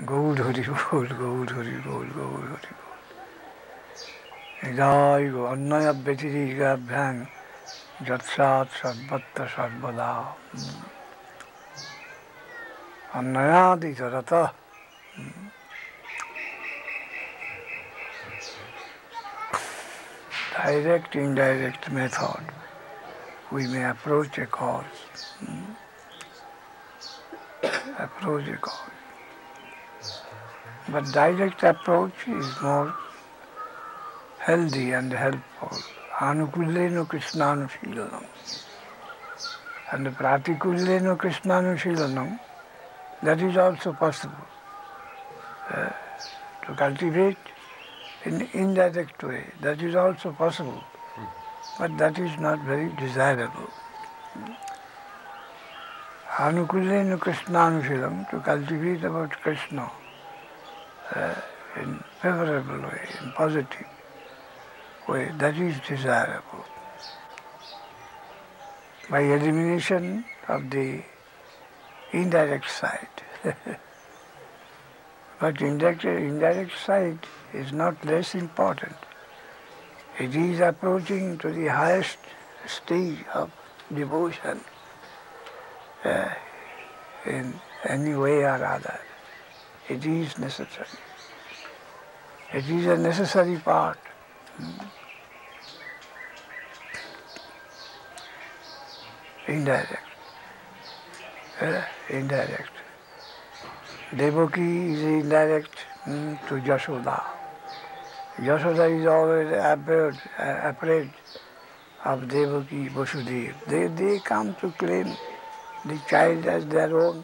গৌর হরি বল গৌর হরি বল গৌর হরি বল হৃদয় অন্যয় ব্যতিরিকাভ্যাং যৎসাৎ সর্বত্র সর্বদা অন্যয়াদিতরত direct, indirect method, we may approach a cause. Hmm? Approach a cause. But direct approach is more healthy and helpful. Anukulleno Krishnanushilanam. And Pratikulleno Krishnanushilanam, that is also possible. Uh, to cultivate in indirect way. That is also possible, but that is not very desirable. Anukulena Krishnanushilam, to cultivate about Krishna uh, in favorable way, in positive way, that is desirable. By elimination of the indirect side. but indirect, indirect side is not less important. It is approaching to the highest stage of devotion uh, in any way or other. It is necessary. It is a necessary part. Hmm. Indirect. Uh, indirect. Devaki is indirect mm, to Jashoda. Yashoda is always afraid, afraid of Devaki Vasudev. They, they come to claim the child as their own.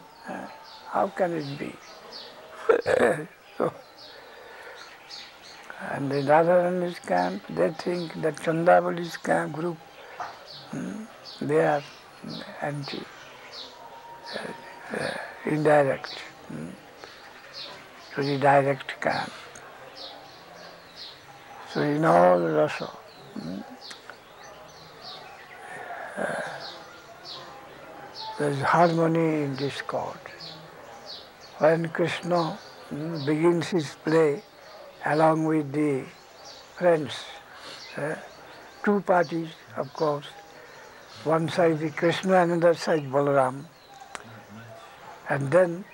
How can it be? and in Radharani's camp, they think that Chandavali's camp group, hmm, they are anti, uh, uh, indirect, hmm, to the direct camp. So in all hmm, uh, there is harmony in discord. When Krishna hmm, begins his play along with the friends, uh, two parties of course, one side is Krishna, another side Balaram, and then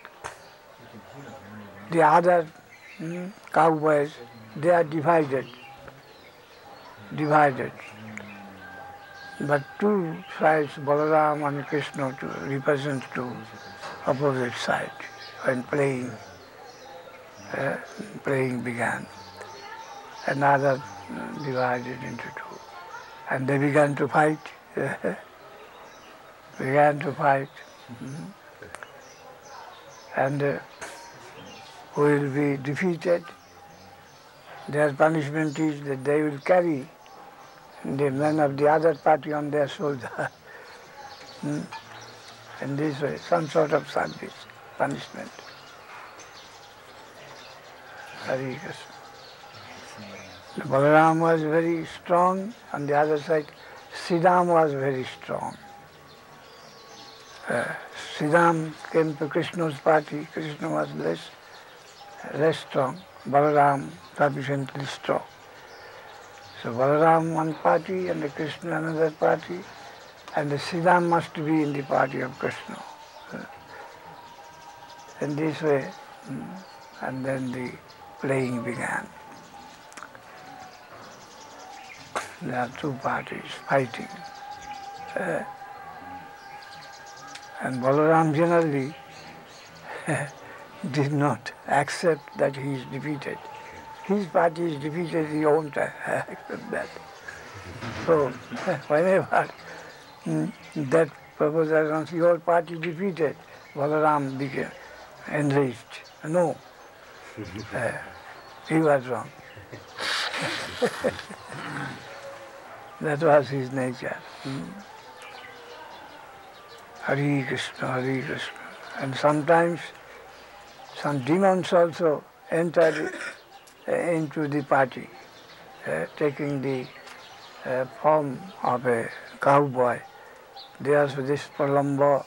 the other hmm, cowboys, they are divided. Divided. But two sides, Balaram and Krishna, to represent two opposite sides when playing, uh, playing began. Another divided into two. And they began to fight, began to fight. Mm-hmm. And uh, will be defeated, their punishment is that they will carry the men of the other party on their shoulder. In this way, some sort of service, punishment. Hari Krishna. Balaram was very strong, on the other side, Sridam was very strong. Uh, Sridam came to Krishna's party, Krishna was less, less strong, Balaram sufficiently strong. So Balaram one party and the Krishna another party, and the Sridam must be in the party of Krishna. In this way, and then the playing began. There are two parties fighting. Uh, and Balaram generally did not accept that he is defeated. His party is defeated, he won't accept that. So whenever mm, that proposal comes, your party defeated, Balaram became enraged. No, uh, he was wrong. that was his nature. Mm. Hari Krishna, Hari Krishna. And sometimes some demons also enter into the party, uh, taking the uh, form of a cowboy. They There's this Pralamba,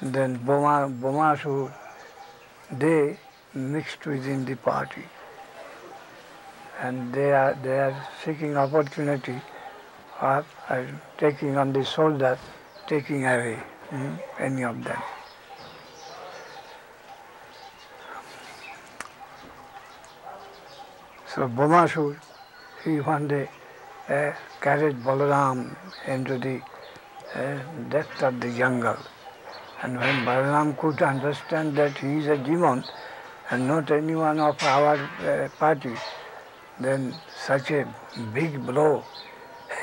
then Boma. They mixed within the party. And they are, they are seeking opportunity uh, taking on the shoulder, taking away hmm, any of them. So Bhamasur, he one day uh, carried Balaram into the uh, depth of the jungle. And when Balaram could understand that he is a demon and not anyone of our uh, party, then such a big blow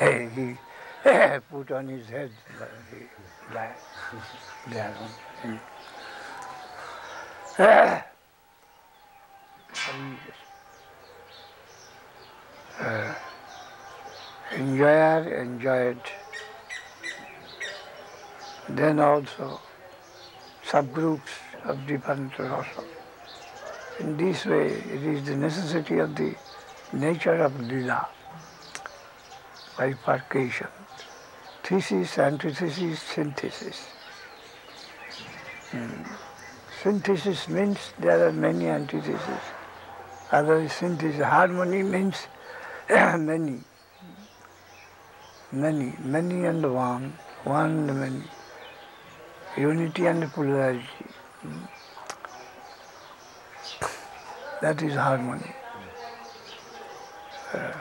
he put on his head. There. Uh, enjoyer enjoyed. Then also subgroups of different rasa. In this way, it is the necessity of the nature of lila, bifurcation, thesis, antithesis, synthesis. Hmm. Synthesis means there are many antitheses. Otherwise, synthesis, harmony means many, many, many and one, one and many, unity and polarity. That is harmony. Uh,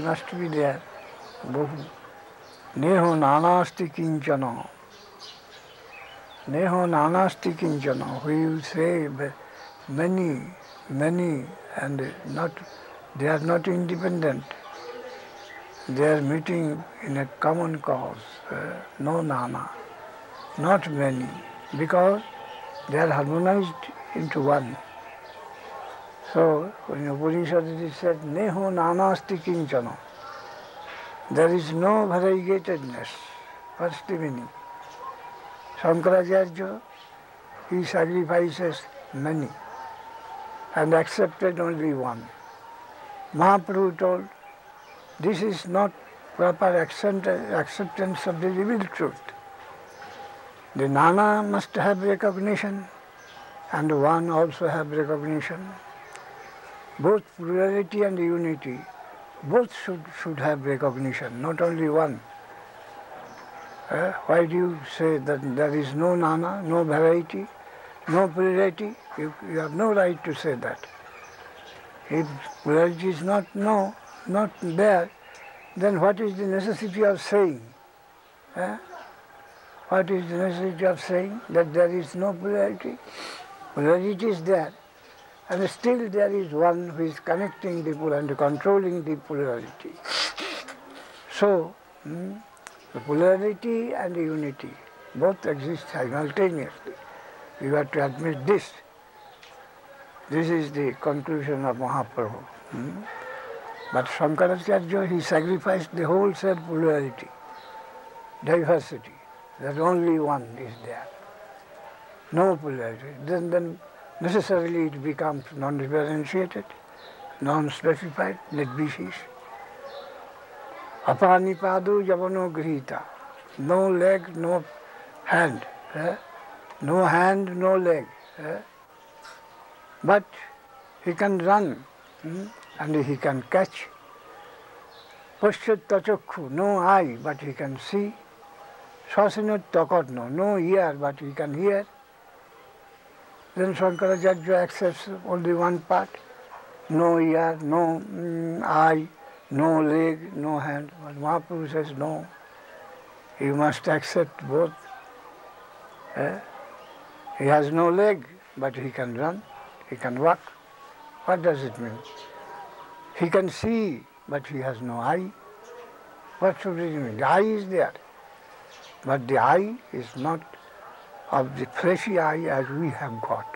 must be there. Bohu. Neho nanasti kinchana. Neho nanasti kinchana. We you say many, many and not they are not independent. They are meeting in a common cause, uh, no nana, not many, because they are harmonized into one. So, in Upanishad it is said, Neho nanasti kinchana. There is no variegatedness, first meaning. Shankaracharya, he sacrifices many and accepted only one. Mahaprabhu told, this is not proper acceptance of the revealed truth. The Nana must have recognition and one also have recognition. Both plurality and unity, both should, should have recognition, not only one. Uh, why do you say that there is no Nana, no variety, no plurality? You, you have no right to say that. If plurality is not no, not there, then what is the necessity of saying? Eh? What is the necessity of saying that there is no plurality? Plurality is there. And still there is one who is connecting the and controlling the polarity. So, hmm, the polarity and the unity both exist simultaneously. You have to admit this. This is the conclusion of Mahaprabhu. Hmm? But Shankaracharya, he sacrificed the whole self polarity, diversity, that only one is there. No polarity. Then, then necessarily it becomes non-differentiated, non-specified, net-species. Apanipadu yavano grihita, no leg, no hand, eh? no hand, no leg. Eh? But he can run hmm? and he can catch. Paschat no eye, but he can see. Swasinat takatno, no ear, but he can hear. Then Shankaracharya accepts only one part. No ear, no mm, eye, no leg, no hand. But Mahaprabhu says no. You must accept both. Eh? He has no leg, but he can run. He can walk. What does it mean? He can see, but he has no eye. What should it mean? The eye is there. But the eye is not of the fleshy eye as we have got.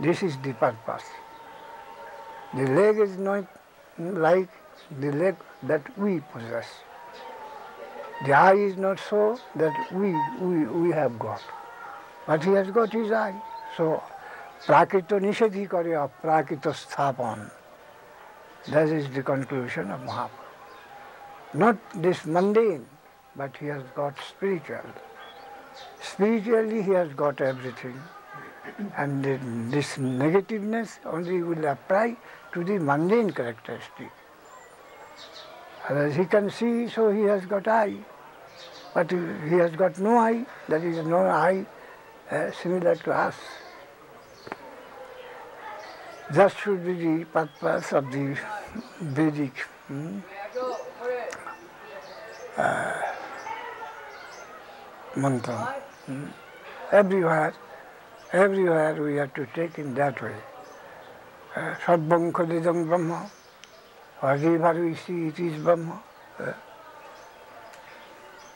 This is the purpose. The leg is not like the leg that we possess. The eye is not so that we, we, we have got. But he has got his eye. So prakrit nishadhi kare prakrit sthapan. That is the conclusion of Mahaprabhu. Not this mundane, but he has got spiritual. Spiritually he has got everything. And this negativeness only will apply to the mundane characteristic. Otherwise he can see, so he has got eye. But he has got no eye, that is no eye uh, similar to us. That should be the purpose of the Vedic hmm, uh, mantra. Hmm. Everywhere, everywhere we have to take in that way. Sadbam Kalidam Brahma. Wherever we see it is Brahma. Uh,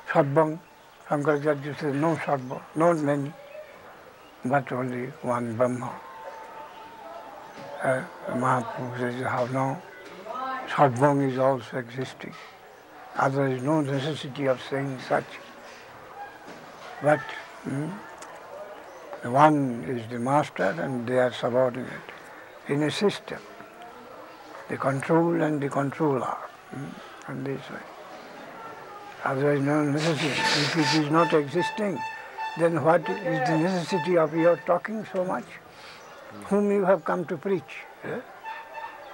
Sadbam, Shankaracharya says no Sadbam, not many, but only one Brahma. Uh, Mahaprabhu says, how no, Sadbam is also existing. There is no necessity of saying such. But hmm, one is the master and they are subordinate in a system. The control and the controller, hmm, and this way. Otherwise no necessity. If it is not existing, then what is the necessity of your talking so much? Whom you have come to preach? Eh?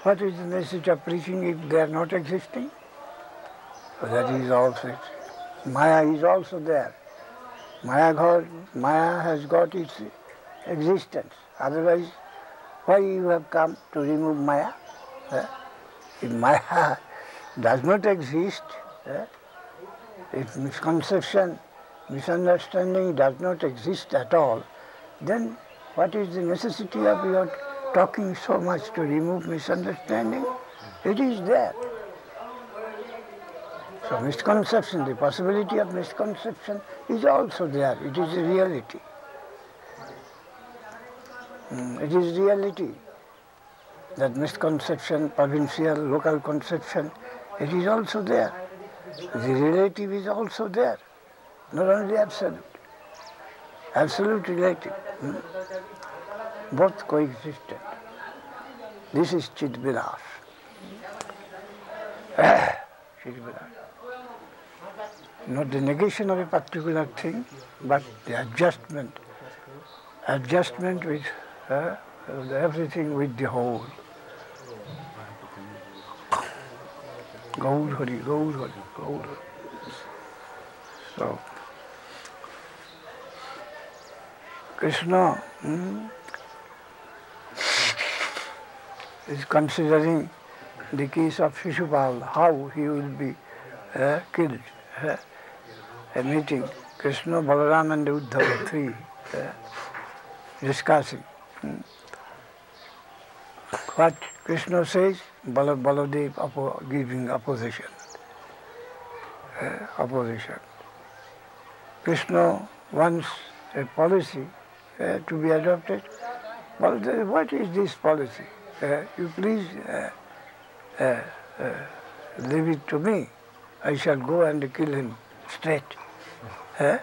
What is the necessity of preaching if they are not existing? That is also, Maya is also there. Maya, got, Maya has got its existence. Otherwise, why you have come to remove Maya? Eh? If Maya does not exist, eh? if misconception, misunderstanding does not exist at all, then what is the necessity of your talking so much to remove misunderstanding? It is there. Misconception, the possibility of misconception is also there. It is a reality. Mm, it is reality. That misconception, provincial, local conception, it is also there. The relative is also there, not only absolute. Absolute relative. Mm. Both coexistent. This is Chidvilas. Chidvilas not the negation of a particular thing, but the adjustment. Adjustment with uh, everything with the whole. Gaur Hari, Gaur Hari, Gaur So, Krishna hmm, is considering the case of Shishupal, how he will be uh, killed. Uh, a meeting, Krishna, Balaram and Uddhava, three, uh, discussing. Hmm. What Krishna says, Bala, Baladev oppo giving opposition. Uh, opposition. Krishna wants a policy uh, to be adopted. Baladev, what is this policy? Uh, you please leave it to me. I shall go and kill him straight. Eh?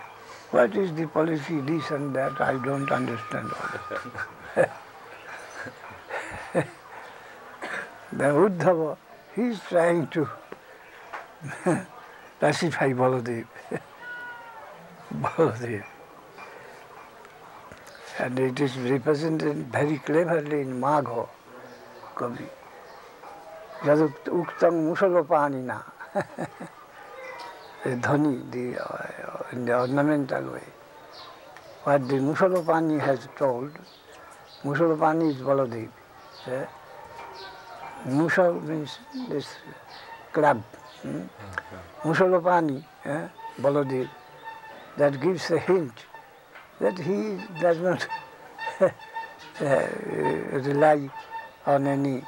What is the policy, this and that, I don't understand all that. then Uddhava, he is trying to pacify Baladev. Baladev. And it is represented very cleverly in Magho, Kavi. Yaduk uktam musalopani dhani, the, uh, in the ornamental way. What the Musalopani has told, Musalopani is Baladev. Eh? Musal means this club. Hmm? Musalopani? Baladev, that gives a hint that he does not uh, rely on any,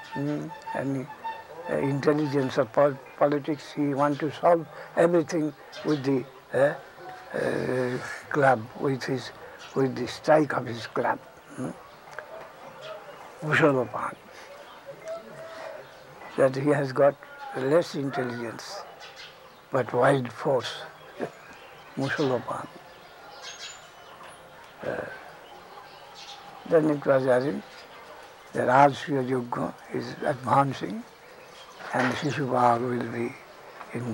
any uh, intelligence pol politics. He wants to solve everything with the uh, uh, club, with his, with the strike of his club. Hmm? That he has got less intelligence, but wild force. Mushalopan. Uh, then it was arranged that Rajasuya Yoga is advancing and Shishupal will be,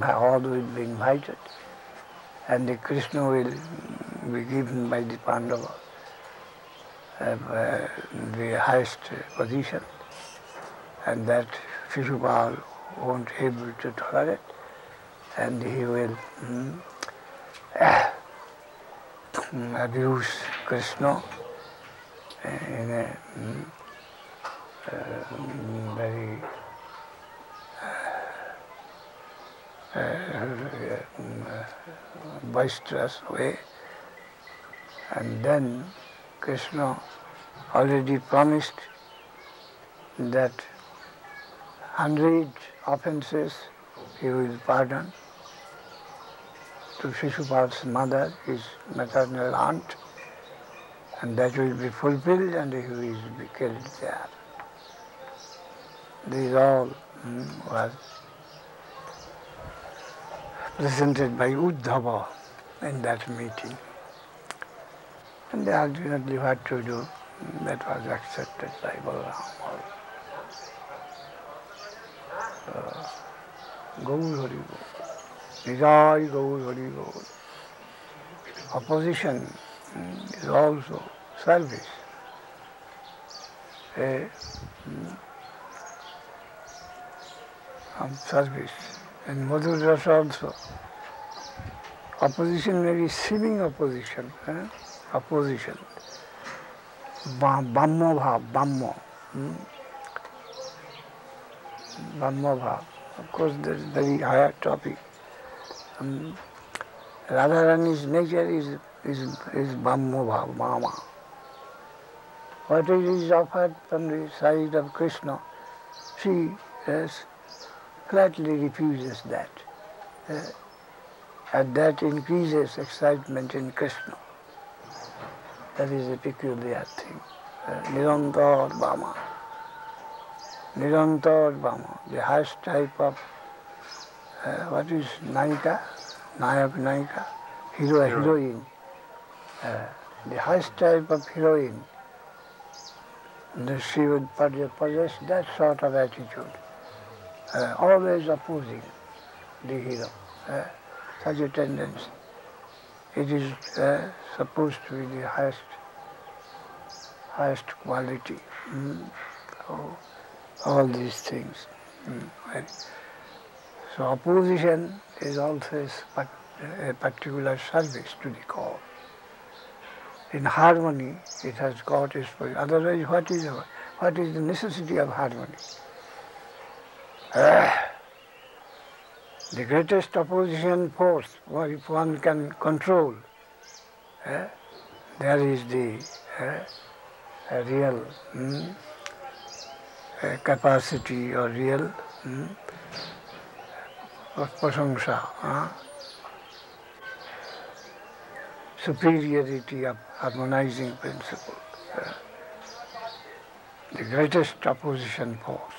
all will be invited, and the Krishna will be given by the Pandava. have uh, the highest position and that Shishupal won't be able to tolerate and he will mm, abuse Krishna in a mm, uh, very uh, uh, boisterous way. And then Krishna already promised that hundred offenses he will pardon to Shishupal's mother, his maternal aunt, and that will be fulfilled and he will be killed there. This all mm, was presented by Uddhava in that meeting. And they ultimately what to do, that was accepted by Balaram. Uh, Gaur Hari Nijai. Opposition mm, is also service. A, mm, service. And Madhur Rasa also. Opposition may be seeming opposition, eh? opposition. Bhamma bhav, Bhamma. Hmm? Bhamma bhav. Of course, that is very higher topic. Um, Radharani's nature is, is, is Bhamma bhav, Mama. What is offered from the side of Krishna, she yes, flatly refuses that. Uh, and that increases excitement in Krishna. That is a peculiar thing. Uh, Nirantar Bhama. Nirantar Bhama, the highest type of, uh, what is Naika? Nayak Naika? Hero, Hero. heroine. Uh, the highest type of heroine. She would possess that sort of attitude uh, always opposing the hero. Uh, such a tendency. It is uh, supposed to be the highest, highest quality. Mm. All these things. Mm. So opposition is also a particular service to the cause. In harmony, it has got its position. Otherwise, what is what is the necessity of harmony? Uh, the greatest opposition force, if one can control, uh, there is the uh, real mm, capacity or real mm, prasamsa, superiority of harmonizing principle. the greatest opposition force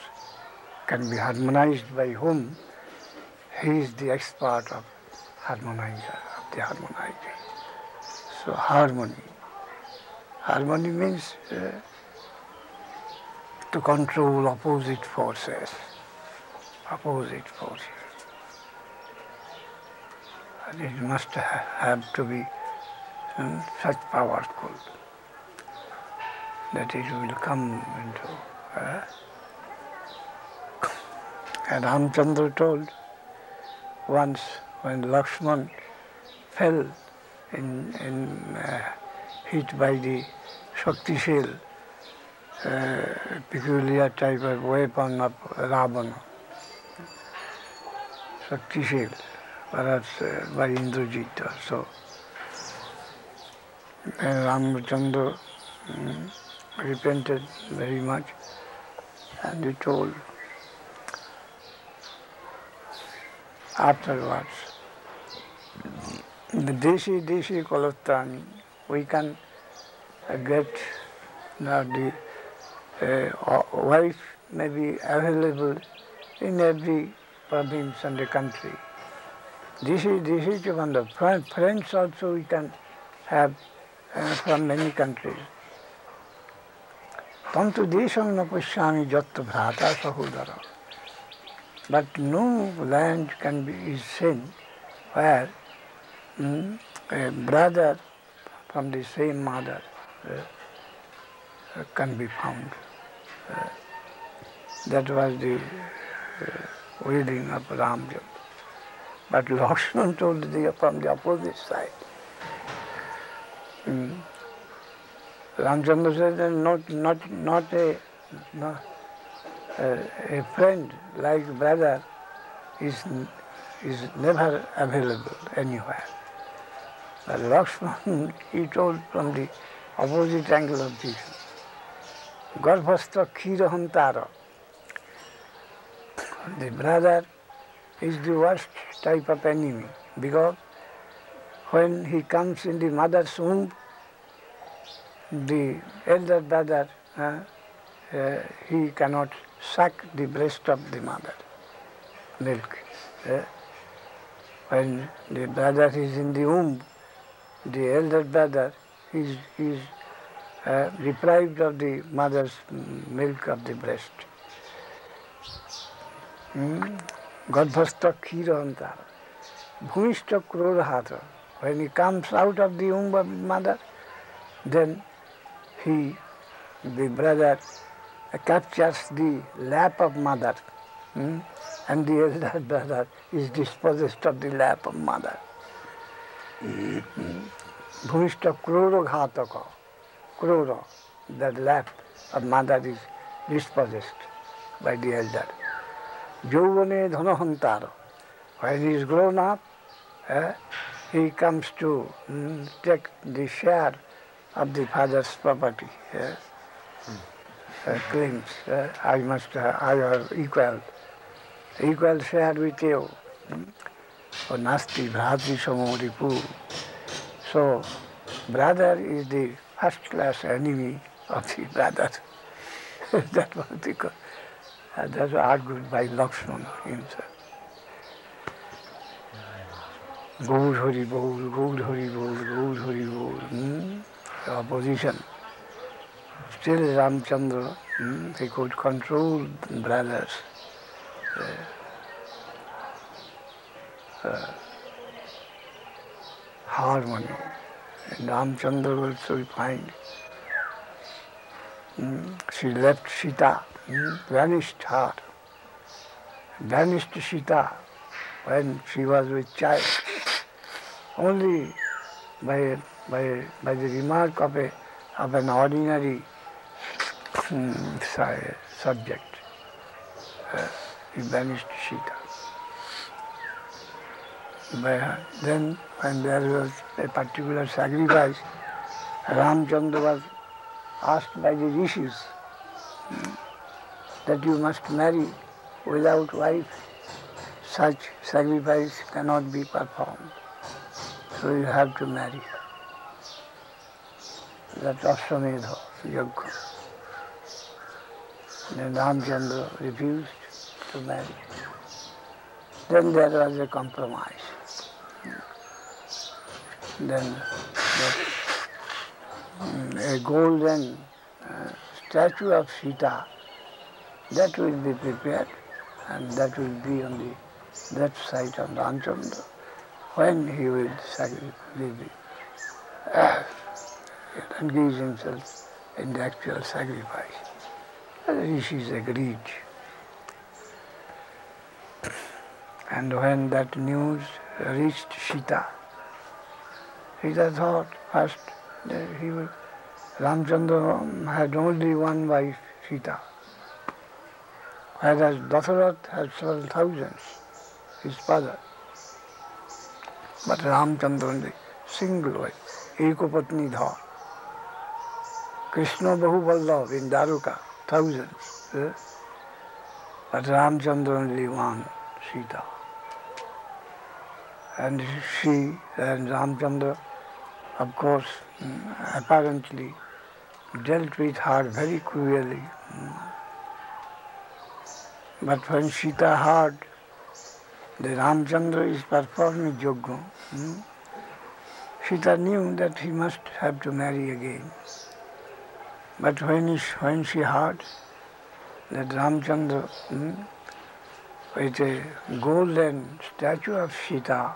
can be harmonized by whom? He is the expert of harmonizer, of the harmonizer. So harmony. Harmony means uh, to control opposite forces, opposite forces. And it must ha have to be um, such powerful that it will come into uh, and Ramchandra told once when Lakshman fell in, in uh, hit by the Shakti uh, peculiar type of weapon of Ravana. Shakti perhaps uh, by Indrajit also. And Ramchandra um, repented very much and he told afterwards. The Deshi Deshi Kolotani, we can uh, get now the uh, wife may be available in every province and the country. Deshi Deshi Chukanda, friends also we can have uh, from many countries. Tantu desham na pushyami jatta bhrata sahudara. But no land can be is seen where mm, a brother from the same mother uh, can be found. Uh, that was the uh, reading of Ramchandra. But Lakshman told the, from the opposite side. Mm. Ramchandra said, not, not, not a, not, a friend like brother is, is never available anywhere. But Lakshman, he told from the opposite angle of vision. Garbhastha Khirahantara. The brother is the worst type of enemy because when he comes in the mother's womb, the elder brother, uh, uh, he cannot suck the breast of the mother, milk. Uh, when the brother is in the womb, the elder brother is, is uh, deprived of the mother's milk of the breast. Garbhastha Khirahanta. Bhumishta Krodhata. When he comes out of the womb of the mother, then he, the brother, captures the lap of mother. Hmm? And the elder brother is dispossessed of the lap of mother. Bhumishta Krura Ghataka. Krura, that lap of mother is dispossessed by the elder. Jovane Dhanahantara. When he is grown up, eh, he comes to mm, take the share of the father's property. Eh? Uh, claims, uh, I must, uh, I have equal, equal share with you. So, nasti bhrati samoripu. So, brother is the first class enemy of the brother. that was the and that's argued by Lakshmana himself. Gaur Hari Bol, Gaur Hari Bol, Gaur Hari Bol. Hmm? Opposition. Still Ramchandra, hmm? he could control brothers. Uh, uh, harmony. And Ramchandra also we find. Hmm? She left Sita vanished her, vanished Sita when she was with child. Only by, by, by the remark of, a, of an ordinary subject, uh, he vanished Sita. By, then when there was a particular sacrifice, Ramchandra was asked by the rishis, that you must marry without wife, such sacrifice cannot be performed. So you have to marry. That Ashwamedha Yajna. Then Ramchandra refused to marry. Then there was a compromise. Then a golden uh, statue of Sita that will be prepared and that will be on the left side of Ramchandra when he will sacrifice, uh, engage himself in the actual sacrifice. Rishis agreed. And when that news reached Sita, Sita thought first that he will, Ramchandra had only one wife, Sita whereas Dasarath had several thousands, his father. But Ramchandra only single wife, Ekopatni Dha. Krishna Bahu in Daruka, thousands. Eh? But Ramchandra only one, Sita. And she and Ramchandra, of course, mm, apparently dealt with her very cruelly. Mm. But when Sita heard that Ramchandra is performing yoga, hmm, Sita knew that he must have to marry again. But when, he, when she heard that Ramchandra, hmm, with a golden statue of Sita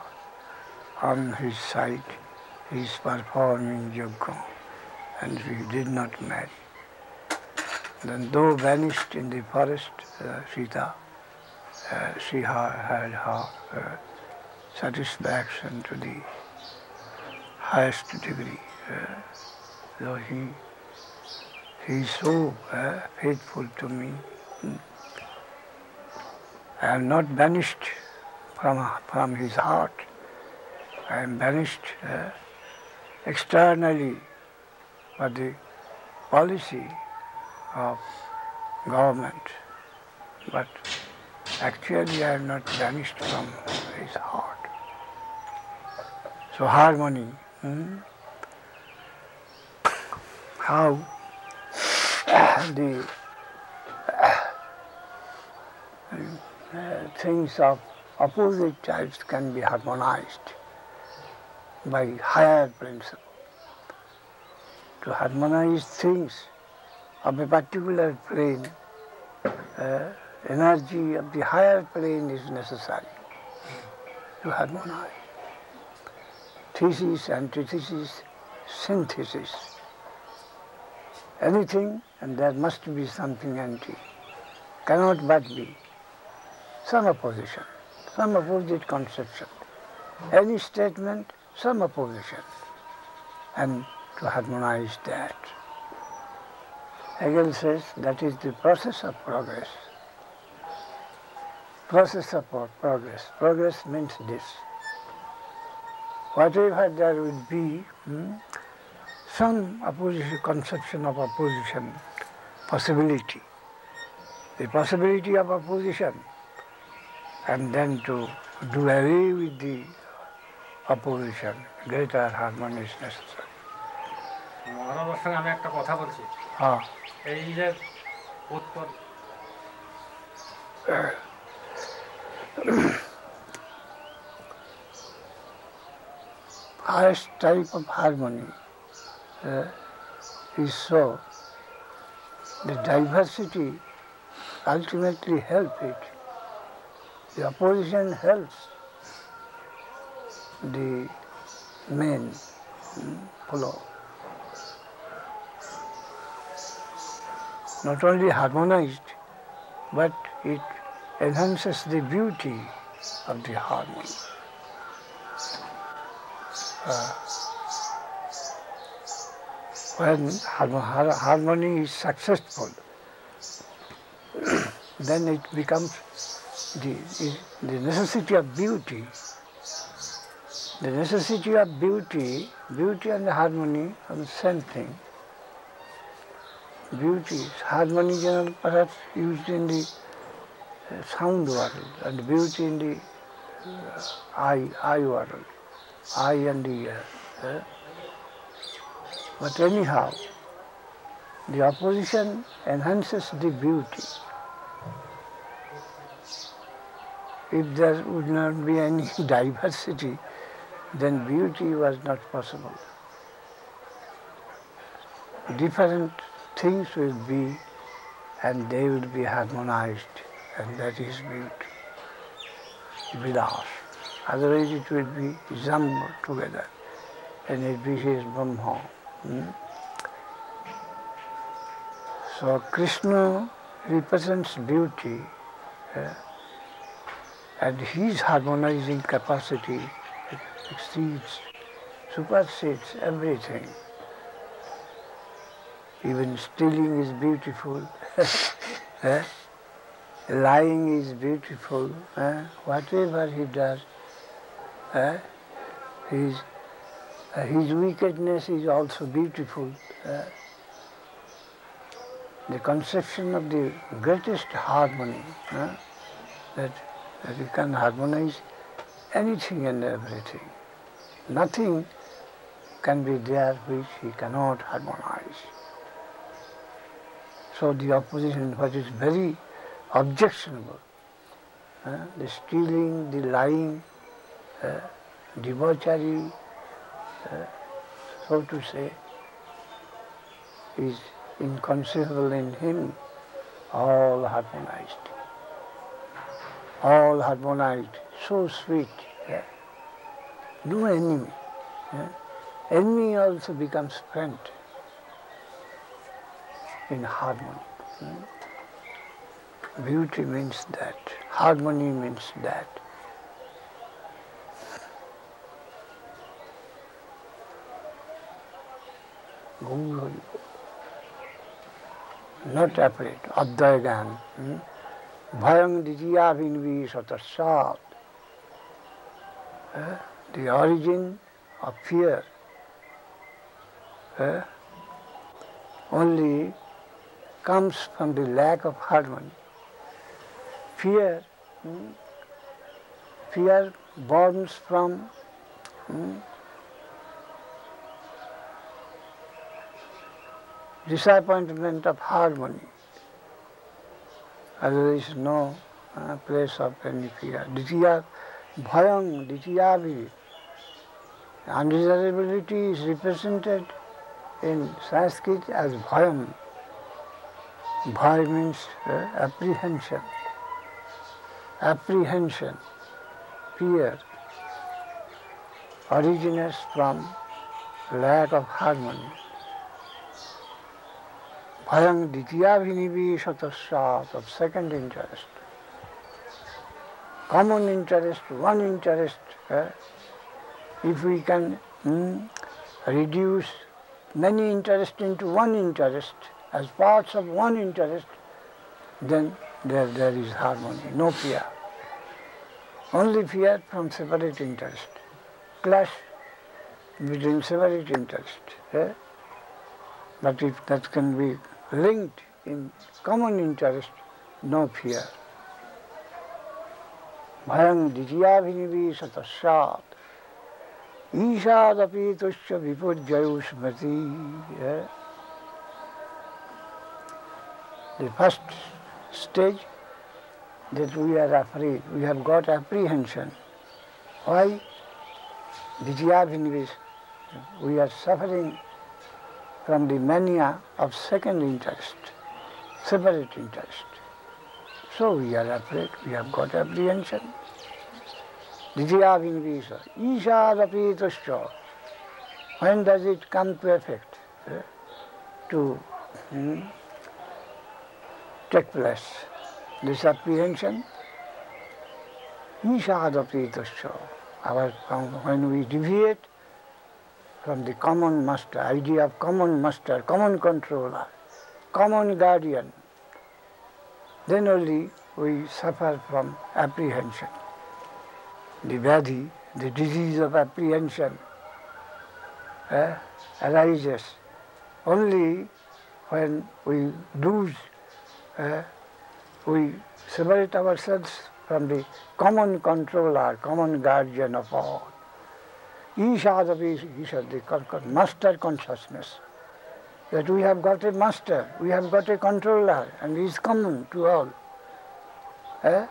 on his side, he is performing yoga, and she did not marry. Then though vanished in the forest, uh, Sita, uh, she had her uh, satisfaction to the highest degree. Uh, though he, he is so uh, faithful to me. I am not banished from, from his heart. I am banished uh, externally by the policy of government. But actually I am not banished from his heart. So harmony. Hmm? How the things of opposite types can be harmonized by higher principle. To harmonize things of a particular plane, uh, energy of the higher plane is necessary to harmonize. Thesis, antithesis, synthesis. Anything and there must be something anti. Cannot but be some opposition, some opposite conception. Any statement, some opposition. And to harmonize that. Hegel says that is the process of progress. Process of progress. Progress means this. Whatever there will be, hmm, some opposition, conception of opposition, possibility, the possibility of opposition, and then to do away with the opposition, greater harmony is necessary. মহারাজার সঙ্গে আমি একটা কথা বলছি হ্যাঁ এই যে উৎপদ highest type of harmony uh, is so the diversity ultimately helps it. The opposition helps the main flow. Not only harmonized, but it enhances the beauty of the harmony. Uh, when har- har- harmony is successful, then it becomes the, the necessity of beauty. The necessity of beauty, beauty and harmony are the same thing. Beauty, harmony generally perhaps used in the uh, sound world and beauty in the uh, eye, eye world, eye and the ear. eh? But anyhow, the opposition enhances the beauty. If there would not be any diversity, then beauty was not possible. Different things will be and they will be harmonized and that is beauty. Vilas. Otherwise it will be jumbled together and it becomes Brahma. So Krishna represents beauty uh, and his harmonizing capacity exceeds, supersedes everything. Even stealing is beautiful. eh? Lying is beautiful. eh? Whatever he does, eh? his, uh, his wickedness is also beautiful. eh? The conception of the greatest harmony, eh? that, that you can harmonize anything and everything. Nothing can be there which he cannot harmonize. So the opposition, what is very objectionable, uh, the stealing, the lying, uh, debauchery, uh, so to say, is inconceivable in him, all harmonized. All harmonized, so sweet. yeah. No enemy. yeah. Enemy also becomes friend in harmony. Hmm? Beauty means that. Harmony means that. Not afraid. Advayan. Hmm? Bhayang. Eh? The origin of fear eh? only comes from the lack of harmony. Fear, hmm? fear from hmm? Disappointment of harmony. There is no uh, place of any fear. Ditya, bhayang, dityavi. Undesirability is represented in Sanskrit as bhayam. Bhay means uh, apprehension. Apprehension, fear, originates from lack of harmony. Bhayang dityavinibhishatasat of second interest. Common interest, one interest. Eh? If we can hmm, reduce many interests into one interest, as parts of one interest, then there, there is harmony, no fear. Only fear from separate interest, clash between separate interest. Eh? But if that can be linked in common interest, no fear. Bhayang dityavinibhisatasyat ईशादपि Tushya विपूज्यु Smriti The first stage that we are afraid, we have got apprehension. Why? Dityavinvis, we are suffering from the mania of second interest, separate interest. So we are afraid, we have got apprehension. Dityavinvisa, Ishadapitascha. When does it come to effect? Eh? To hmm, take place. This apprehension, Ishadapitascha. Our, when we deviate from the common master, idea of common master, common controller, common guardian, then only we suffer from apprehension. The vyadhi, the disease of apprehension, eh, arises only when we lose, eh, we separate ourselves from the common controller, common guardian of all. Ishadavi, Ishad, the master consciousness. That we have got a master, we have got a controller, and he is common to all. Eh?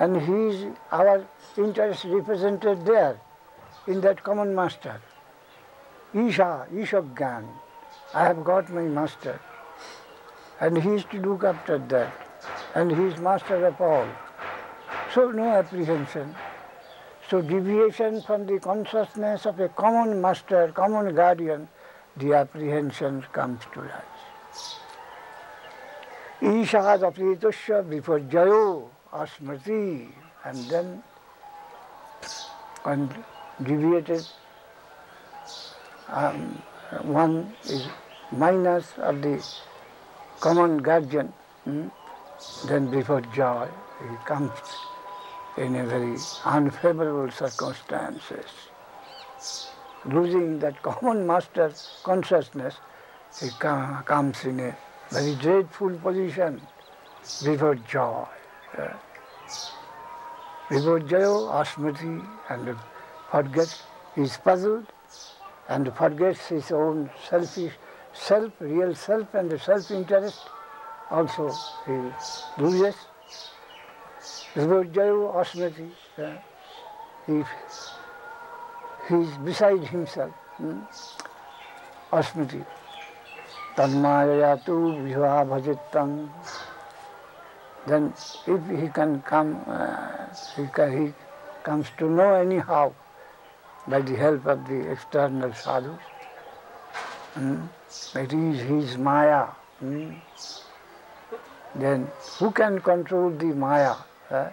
And he is our interest represented there in that common master. Isha, Ishagyan. I have got my master. And he is to look after that. And he is master of all. So no apprehension. So deviation from the consciousness of a common master, common guardian, the apprehension comes to us. Ishad apritusya viparjayo asmriti and then when deviated um, one is minus of the common guardian, hmm? then before joy he comes in a very unfavorable circumstances. Losing that common master consciousness, he comes in a very dreadful position before joy. Uh, before Jayo, Asmriti, and forgets, he is puzzled and forgets his own selfish self, real self and the self-interest also he loses. Vibhorjayo Asmati, uh, he, he is beside himself. Hmm? Asmati. Tanmaya tu viva bhajitam. Then if he can come, uh, he, can, he comes to know anyhow by the help of the external sadhus. Hmm? It is his maya. Hmm? then who can control the Maya? Eh?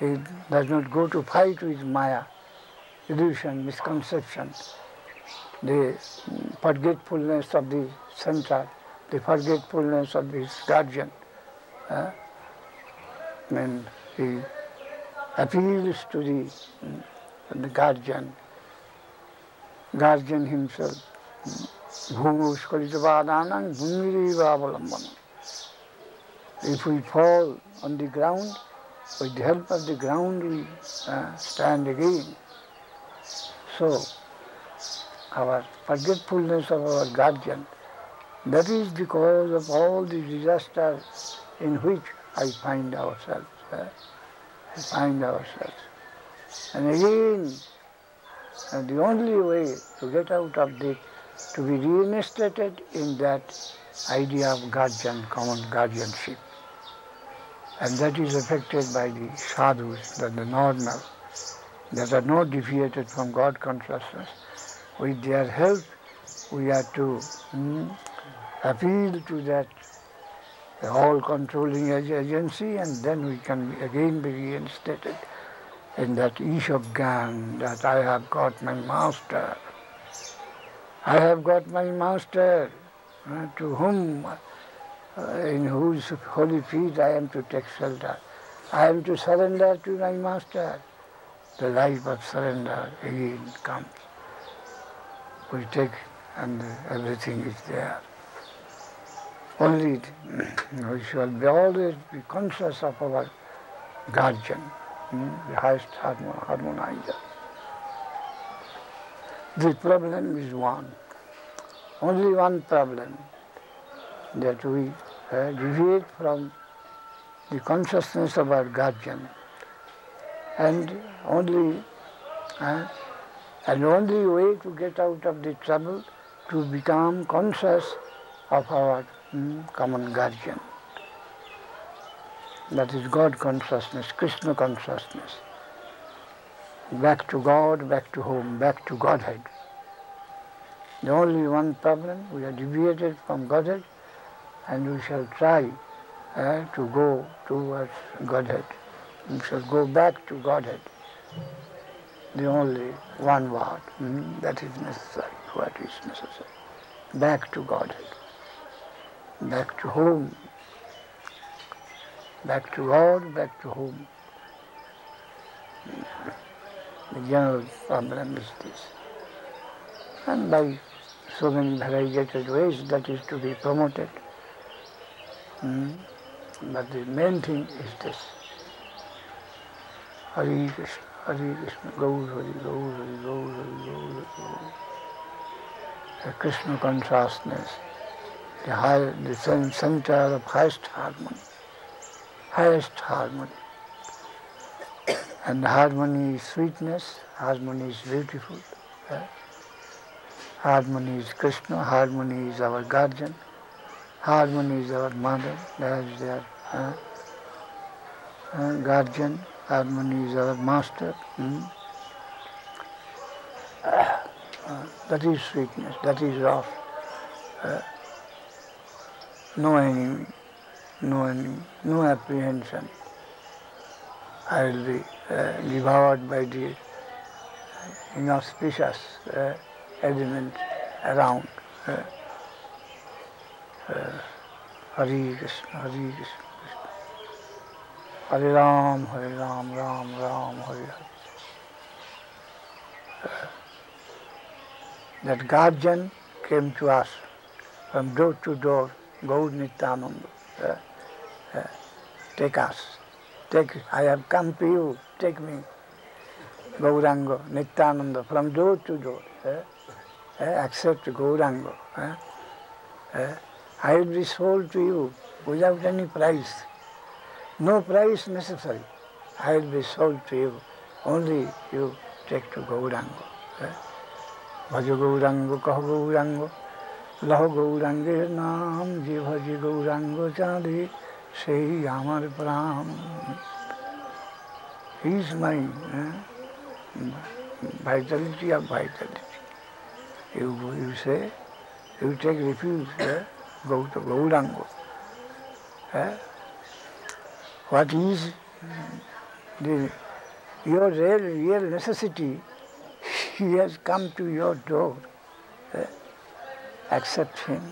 He does not go to fight with Maya, illusion, misconception, the forgetfulness of the center, the forgetfulness of his guardian. Eh? When he appeals to the, the guardian, guardian himself, Bhumirivaavalambanam. If we fall on the ground, with the help of the ground we uh, stand again. So, our forgetfulness of our guardian, that is the cause of all the disasters in which I find ourselves. Uh, I find ourselves. And again, and the only way to get out of this, to be reinstated in that idea of guardian, common guardianship. And that is affected by the sadhus, the, the normal, that are not deviated from God consciousness. With their help, we are to mm, appeal to that all-controlling agency and then we can again be reinstated in that Ishab that I have got my master. I have got my master uh, to whom, in whose holy feet I am to take shelter. I am to surrender to my master. The life of surrender again comes. We take and everything is there. Only we shall be always be conscious of our guardian, hmm, the highest harmonizer. The problem is one, only one problem, that we uh, deviate from the consciousness of our guardian and only uh, and only way to get out of the trouble to become conscious of our mm, common guardian. That is God consciousness, Krishna consciousness. Back to God, back to home, back to Godhead. The only one problem, we are deviated from Godhead and we shall try uh, to go towards Godhead. We shall go back to Godhead. The only one word mm, that is necessary, what is necessary. Back to Godhead back to home, back to God, back to home. The general problem is this. And by so many variegated ways that is to be promoted. Hmm? But the main thing is this. Hari Krishna, Hari Krishna, Gaur Hari, Gaur Hari, Gaur Hari, Gaur Gaur Hari. Krishna consciousness the, high, the center of highest harmony, highest harmony. And harmony is sweetness, harmony is beautiful. Eh? Harmony is Krishna, harmony is our guardian, harmony is our mother, that is their uh, uh, guardian, harmony is our master. Hmm? Uh, that is sweetness, that is love no enemy, no enemy, no apprehension. I will be uh, devoured by the inauspicious uh, element around. Hare Krishna Hare Krishna Hare Ram Hare Ram Ram Ram Hare Hare that guardian came to us from door to door Gaur Nityananda take us take I have come to you take me Gauranga Nityananda from door to door except Gauranga I have be sold to you without any price. No price necessary. I will be sold to you. Only you take to Gauranga. Bhaja Gauranga, eh? Kaha Gauranga, Laha Gauranga, Naam, Jivhaji Gauranga, Chandi, Sehi Amar Pram. He is my eh? vitality of vitality. You, you say, you take refuge. Eh? Go to Gauranga. Eh? what is the, your real, real necessity, he has come to your door. Uh, accept him,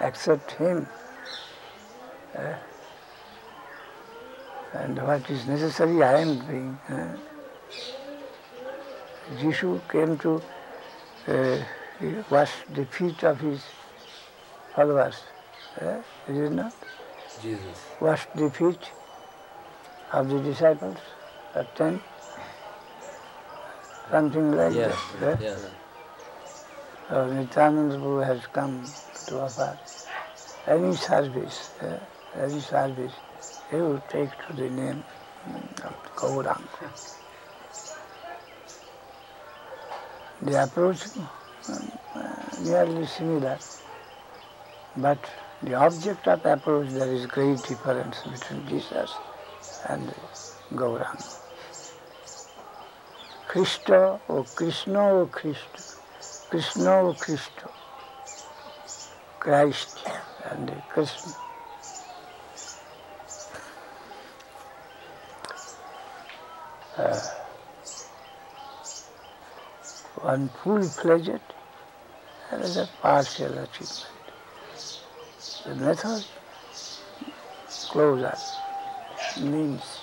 accept him. Uh, and what is necessary I am doing. Uh, Jishu came to uh, wash the feet of his followers. Uh, is it not? Jesus. Wash the feet of the disciples at ten. Something like Yes, that. yes. So Nityananda Prabhu has come to offer any service, uh, any service he will take to the name of Gauranga. The approach um, uh, nearly similar, but the object of approach there is great difference between Jesus and Gauranga. Krishna or Krishna or Krishna, Krishna or Krishna, Christ and Krishna. Uh, one full-fledged and a partial achievement. The method closer means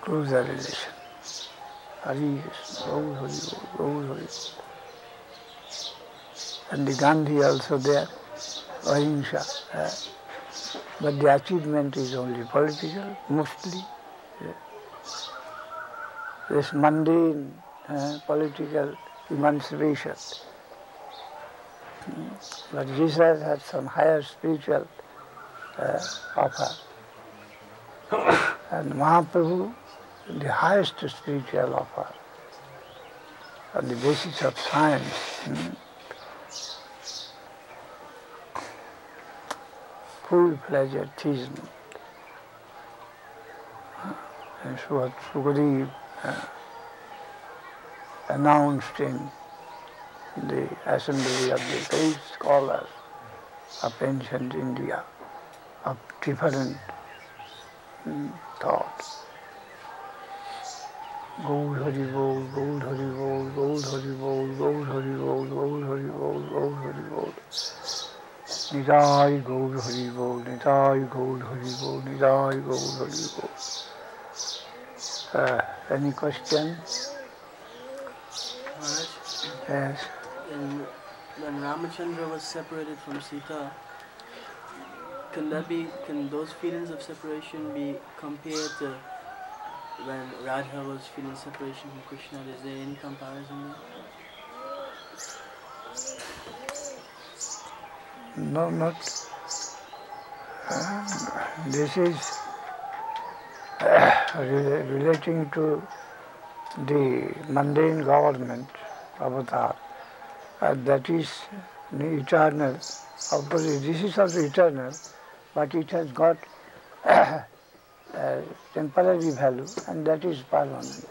closer relation. Hari Krishna, And the Gandhi also there, Ahimsa. Uh, but the achievement is only political, mostly. Uh, this mundane uh, political emancipation. But Jesus had some higher spiritual uh, offer. and Mahaprabhu, the highest spiritual offer on the basis of science. mm, Full-fledged theism. So what Sukadev uh, announced in the assembly of the great scholars of ancient India of different mm, thoughts. Gaur Hari Bol, Gaur Hari Bol, Gaur Hari Bol, Gaur Hari Bol, Gaur Hari Bol, Gaur Hari Bol. Nitai Gaur Hari Bol, Nitai Gaur Hari Bol, Nitai Gaur Hari Bol. Uh, any question? Maharaj, Yes. When Ramachandra was separated from Sita, can that be? Can those feelings of separation be compared to when Radha was feeling separation from Krishna? Is there any comparison there? No, not. This is uh, re- relating to the mundane government avatar. Uh, that is eternal. Of course, this is also eternal, but it has got uh, temporary value, and that is permanent.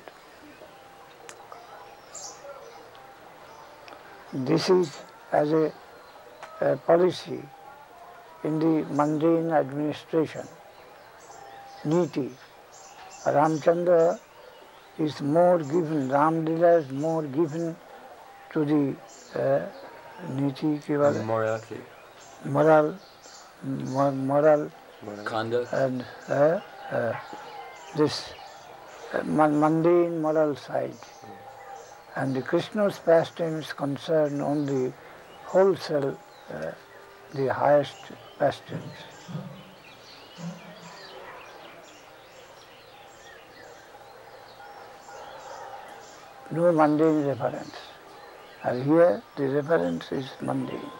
This is as a uh, policy in the mundane administration. Niti. Ramchandra is more given, Ramlila is more given to the uh, Niti? Morality. moral, moral Conduct. and uh, uh, this mundane moral side. And the Krishna's pastimes concern only wholesale, uh, the highest pastimes. No mundane reference. And here the reference is mundane.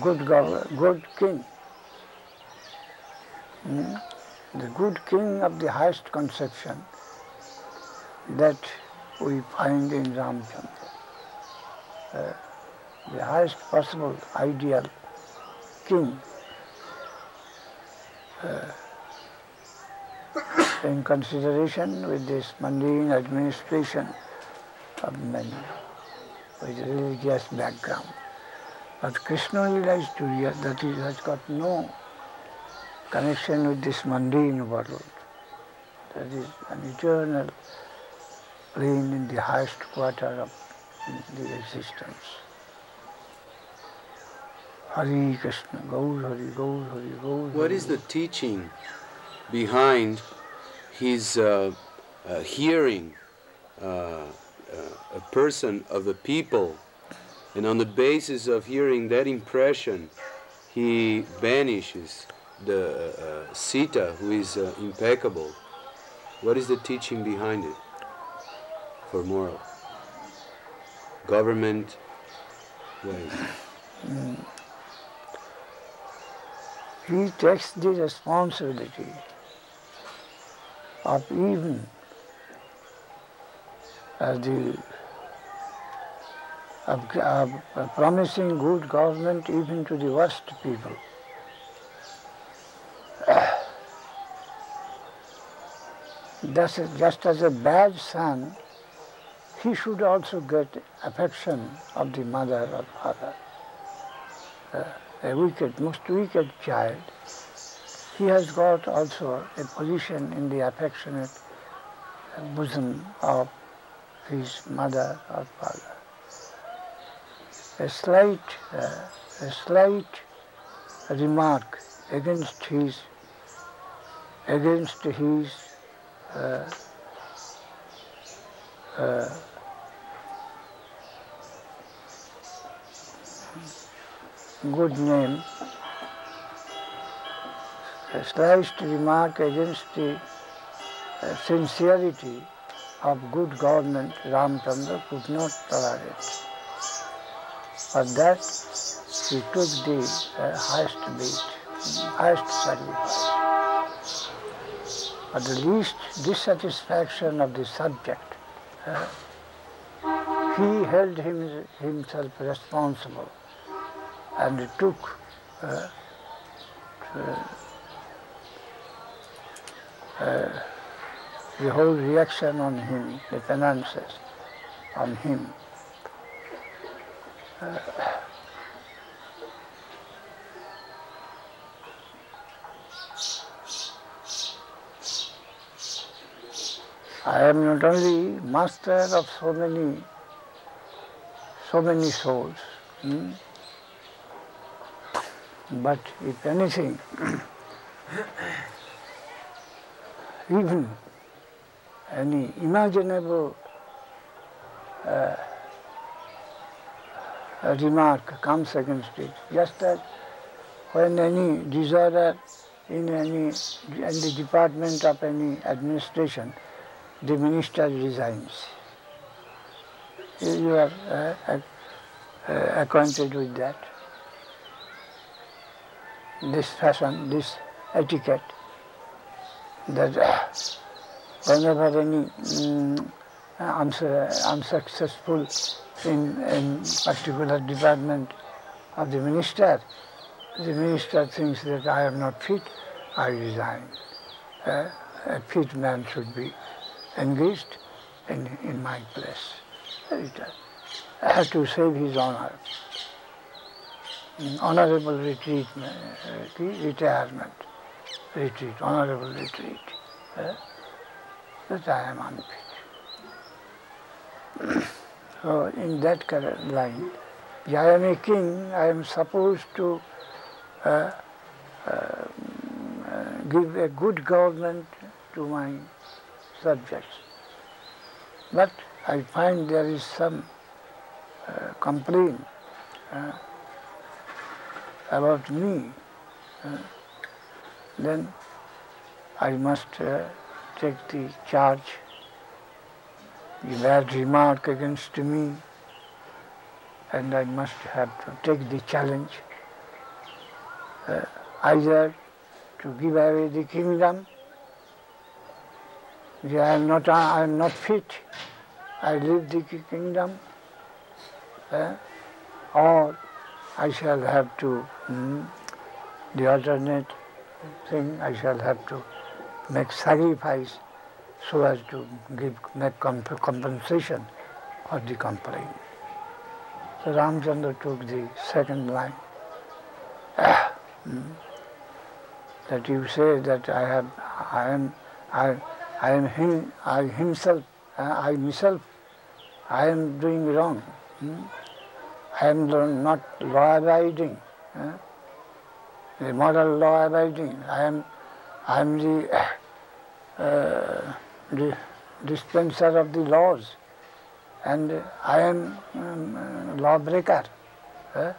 good gov- good king. Hmm? The good king of the highest conception that we find in Ramchandra. Uh, the highest possible ideal king uh, in consideration with this mundane administration of men with religious background. But Krishna Lila is that he has got no connection with this mundane world. That is an eternal plane in the highest quarter of the existence. Hari Krishna, Gaur Hari, Gaur Hari, Gaur What Hari. is the teaching behind his uh, uh, hearing uh, a person of the people, and on the basis of hearing that impression, he banishes the uh, Sita, who is uh, impeccable? What is the teaching behind it for moral? Government ways. he takes the responsibility of even as the promising good government even to the worst people. Thus, just as a bad son, he should also get affection of the mother or father. Uh, a wicked, most wicked child, he has got also a position in the affectionate bosom of his mother or father. A slight, uh, a slight remark against his, against his uh, uh, good name, a slight remark against the uh, sincerity of good government Ramchandra could not tolerate. For that he took the uh, highest bait, highest sacrifice. For the least dissatisfaction of the subject, uh, he held him, himself responsible and took uh, uh, the whole reaction on him, the penances on him. Uh, I am not only master of so many, so many souls, hmm, but if anything, even any imaginable uh, remark comes against it, just as when any disorder in any in the department of any administration, the minister resigns. You are uh, uh, acquainted with that. This fashion, this etiquette, that whenever any um, unsuccessful in, in particular department of the minister, the minister thinks that I am not fit, I resign. Uh, a fit man should be engaged in, in my place. I have to save his honor. Honorable retreat, uh, retirement, retreat, honorable retreat. Uh, that I am unfit. so in that line, I am a king, I am supposed to uh, uh, give a good government to my subjects. But I find there is some uh, complaint about me. Uh, then I must take the charge, the bad remark against me, and I must have to take the challenge uh, either to give away the kingdom. I am not, I am not fit. I leave the kingdom, uh, or I shall have to. Mm, the alternate thing, I shall have to make sacrifice so as to give make comp compensation for the complaint. So Ramchandra took the second line. Hmm. that you say that I have, I am, I, I am him, I himself, I myself, I am doing wrong. Hmm? I am not law abiding, the moral law abiding. I am, I am the, uh, the dispenser of the laws, and I am um, lawbreaker. Uh,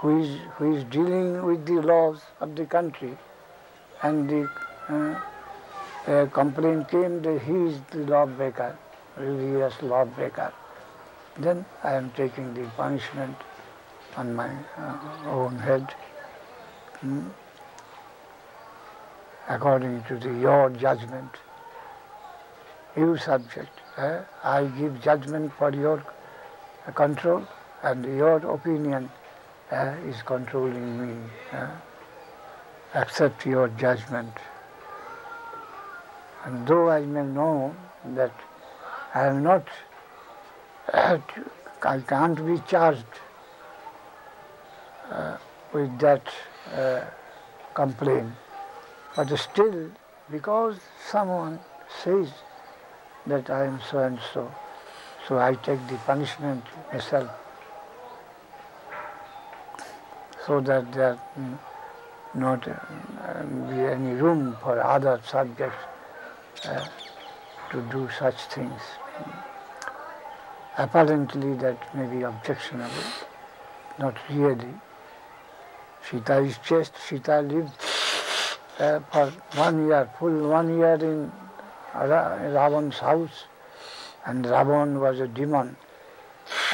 who is, who is dealing with the laws of the country. And the uh, complaint came that he is the lawbreaker, religious lawbreaker, then I am taking the punishment on my uh, own head. Hmm? According to the, your judgment, you subject. Eh? I give judgment for your control and your opinion uh, is controlling me. Uh, accept your judgment. And though I may know that I am not, I can't be charged uh, with that uh, complaint, but still, because someone says that I am so and so, so I take the punishment myself so that there not uh, be any room for other subjects uh, to do such things. Apparently that may be objectionable, not really. Sita is chaste, Sita lived uh, for one year, full one year in Ravan's house and Ravan was a demon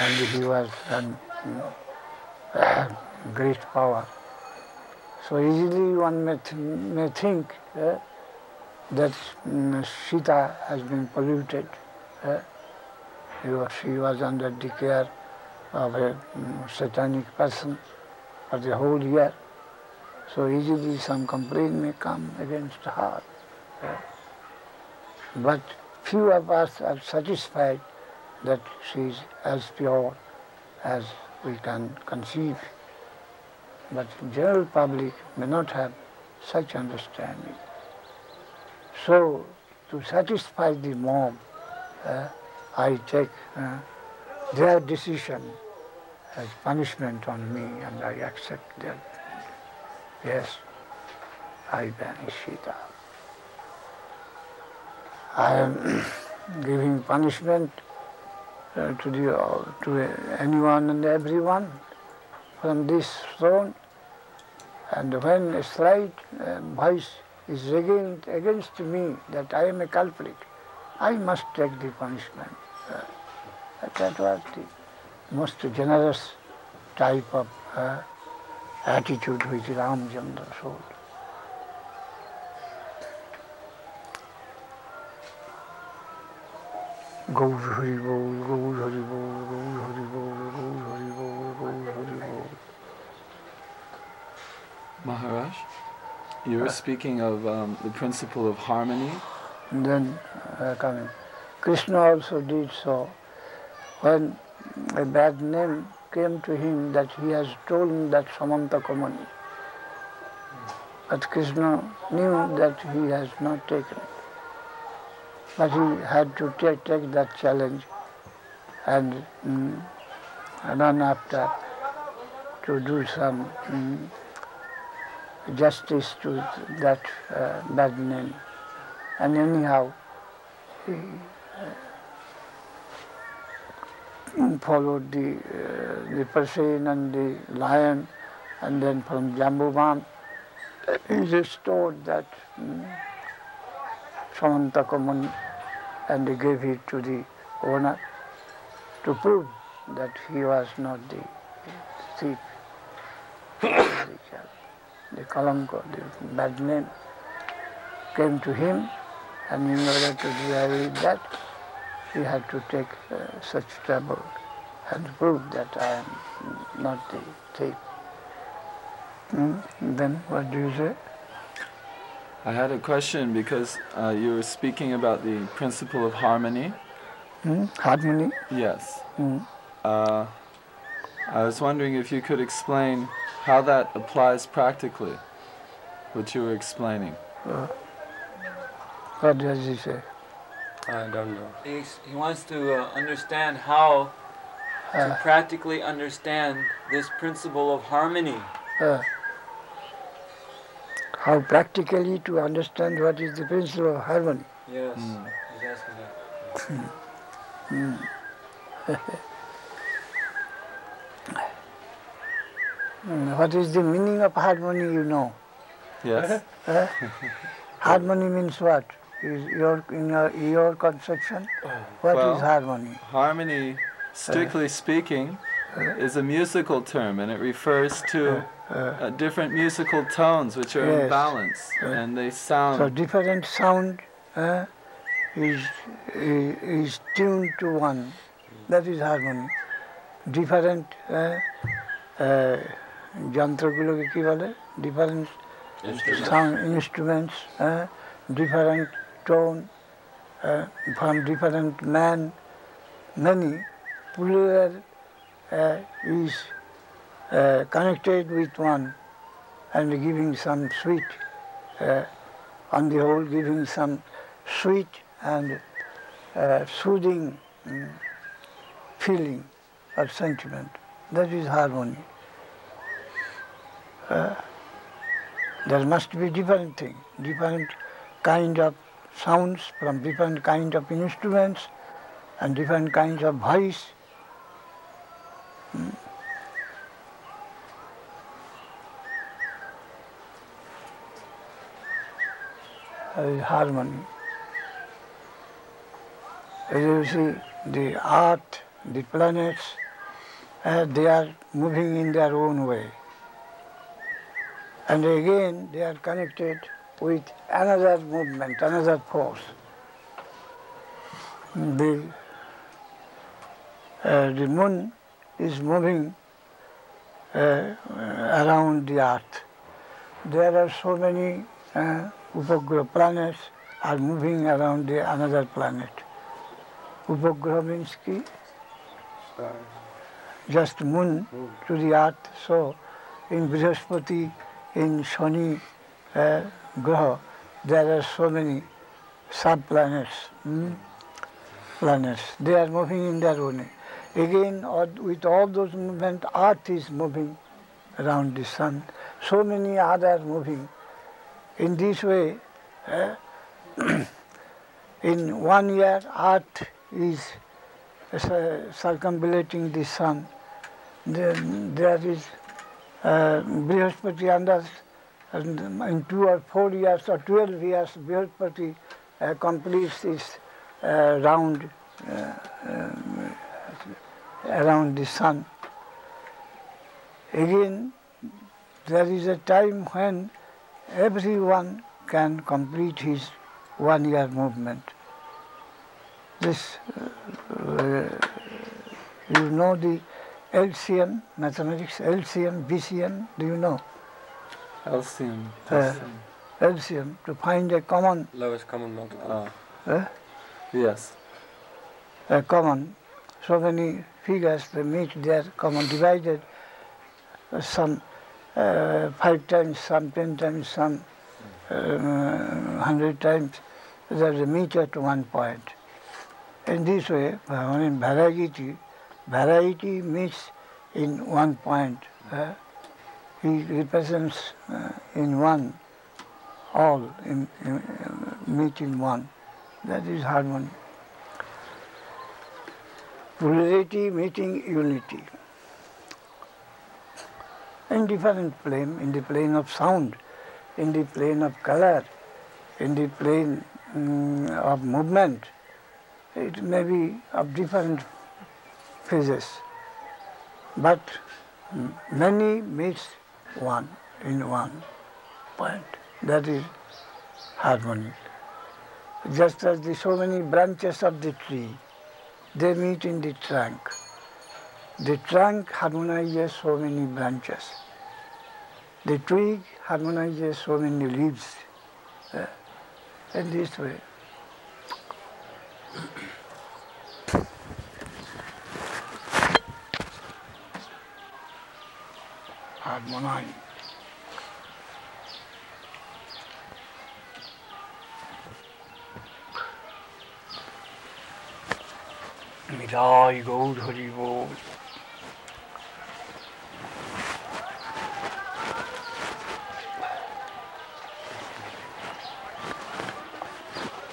and he was an, uh, great power. So easily one may, th may think uh, that um, Sita has been polluted. Uh, she was under the care of a um, satanic person for the whole year. So easily some complaint may come against her. But few of us are satisfied that she is as pure as we can conceive. But general public may not have such understanding. So, to satisfy the mob, uh, I take uh, their decision as punishment on me and I accept that. Yes, I banish Sita. I am giving punishment uh, to, the, uh, to anyone and everyone from this throne and when a slight uh, voice is against, against me that I am a culprit, I must take the punishment. Uh, that was the most generous type of uh, attitude which Ramchandra showed. Gaur Hari Bol, Gaur Hari Bol, Gaur Hari Bol, Gaur Hari Bol, Gaur Hari Bol. Maharaj, you were speaking of um, the principle of harmony. Then uh, coming. Krishna also did so. When a bad name came to him that he has stolen that Syamantaka mani. But Krishna knew that he has not taken it. But he had to take, take that challenge and mm, run after to do some mm, justice to that uh, bad name. And anyhow, he uh, followed the, uh, the person and the lion, and then from Jambuvan, he restored that um, Syamantakamani and he gave it to the owner to prove that he was not the thief. the Kalanka, the bad name, came to him and in order to deal with that, he had to take uh, such trouble and prove that I am not the thief. Hmm? Then what do you say? I had a question because uh, you were speaking about the principle of harmony. Hmm? Harmony. Yes. Hmm. Uh, I was wondering if you could explain how that applies practically, what you were explaining. What does he say? I don't know. He's, he wants to uh, understand how to Uh, practically understand this principle of harmony. uh, how practically to understand what is the principle of harmony. Yes, Mm. he's asking that. Hmm, What is the meaning of harmony, you know? Yes. Harmony means what? Is your, in your, your conception, what is Well- harmony? Harmony, strictly speaking, is a musical term and it refers to uh, different musical tones which are in Yes. balance and they So sound. different sound eh, is, is, is tuned to one. That is harmony. Different eh, uh, যন্ত্রগুলোকে কি বলে different sound instruments, uh, different tone uh, from different man, many. Plural uh, is uh, connected with one and giving some sweet, uh, on the whole giving some sweet and uh, soothing mm, feeling or sentiment. That is harmony. there must be different thing, different kind of sounds from different kinds of instruments and different kinds of voice. Hmm. Harmony. As you see, the earth, the planets, uh, they are moving in their own way and again they are connected with another movement, another force. The, uh, the moon is moving uh, around the earth. There are so many uh, planets are moving around the another planet. Upagraha means ki? Just moon to the earth. So in Brihaspati, in Shani uh, Graha, there are so many sub-planets, hmm? planets. They are moving in their own way. Again, with all those movements, Earth is moving around the sun. So many others moving. In this way, eh, in one year, Earth is uh, circumambulating the sun. Then there is uh, Brihaspati under, and in two or four years or twelve years, Brihaspati uh, completes its uh, round uh, um, around the sun. Again, there is a time when everyone can complete his one year movement. This, uh, you know the LCM, mathematics, LCM, BCM, do you know? Halcyon. Uh, LCM, to find a common, Lowest common multiple. Uh, yes. a common, so many figures, they meet their common divided, uh, some uh, five times, some ten times, some uh, hundred times, they meet at one point. In this way, in variety, variety meets in one point. uh, he represents uh, in one, all in, in, uh, meet in one. That is harmony. Plurality meeting unity. In different plane, in the plane of sound, in the plane of color, in the plane mm, of movement, it may be of different phases, but mm, many meets one in one point. That is harmony. Just as the so many branches of the tree, they meet in the trunk. The trunk harmonizes so many branches. The twig harmonizes so many leaves. Uh, in this way. Harmonize. Nitai Gaur Hari Bol.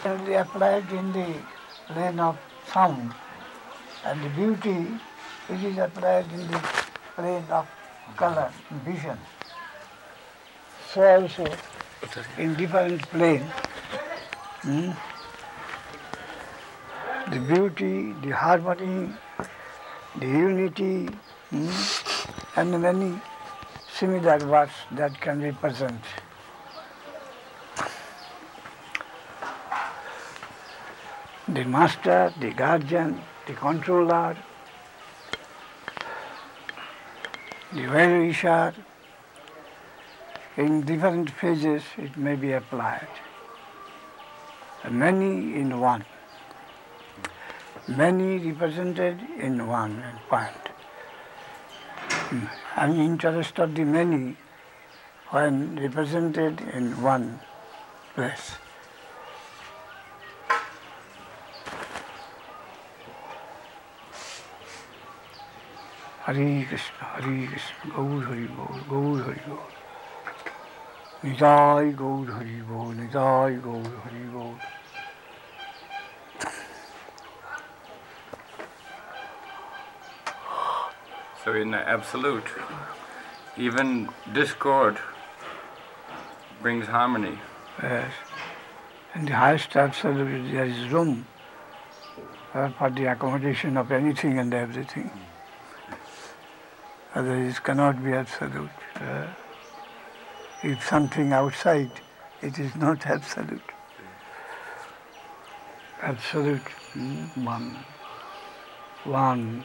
And they applied in the plane of sound and the beauty which is applied in the plane of color, vision. So also in different plane, hmm, the beauty, the harmony, the unity, hmm, and many similar words that can represent. The master, the guardian, the controller, the well-wisher, in different phases it may be applied. Many in one. Many represented in one point. Hmm. And interest of the many when represented in one place. Hare Krishna, Hare Krishna, Gaur Hari Bol, Gaur Hari Bol. Nitai Gaur Hari Bol, Nitai Gaur Hari Bol. So in the absolute, even discord brings harmony. Yes. In the highest absolute, there is room for the accommodation of anything and everything. Otherwise, it cannot be absolute. Uh, if something outside, it is not absolute. Absolute, mm, one. One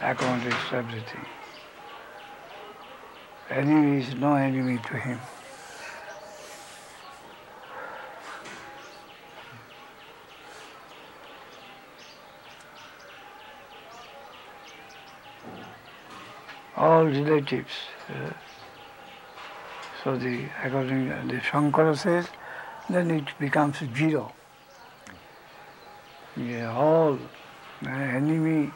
accommodates everything. Enemy is no enemy to him. All relatives. Uh, so the according the Shankara says, then it becomes zero. Yeah, all uh, enemy,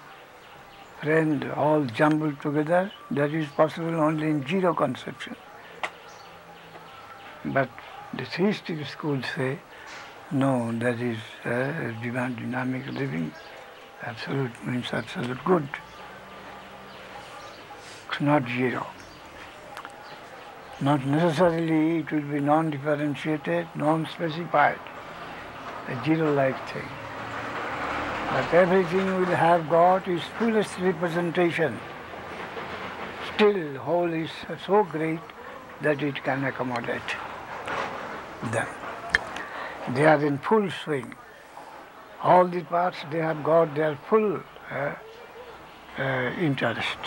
friend, all jumbled together. That is possible only in zero conception. But the theistic schools say, no, that is uh, dynamic living. Absolute means absolute good not zero. Not necessarily it will be non-differentiated, non-specified, a zero-like thing. But everything will have got its fullest representation. Still, whole is so great that it can accommodate them. They are in full swing. All the parts they have got their full uh, uh, interest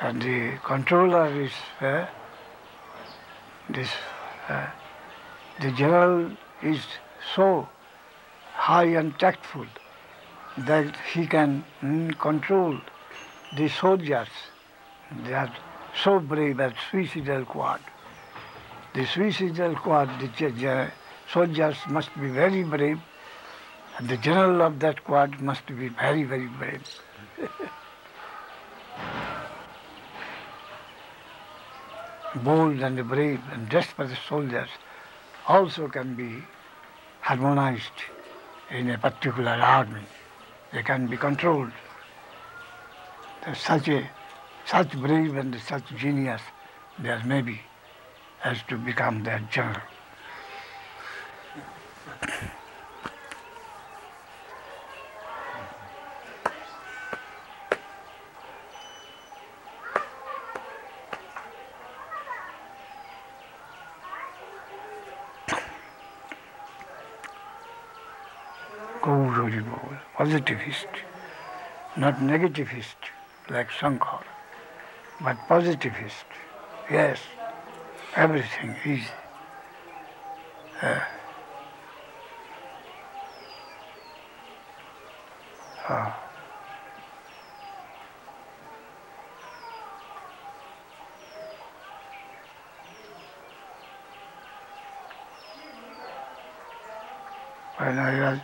and the controller is uh, this uh, the general is so high and tactful that he can mm, control the soldiers. They are so brave at suicidal quad. The suicidal quad, the soldiers must be very brave, and the general of that quad must be very, very brave. Bold and brave and desperate soldiers also can be harmonized in a particular army. They can be controlled. There's such a such brave and such genius there may be as to become their general. positivist, not negativist like Shankar, but positivist. Yes, everything is. Uh, uh, when I was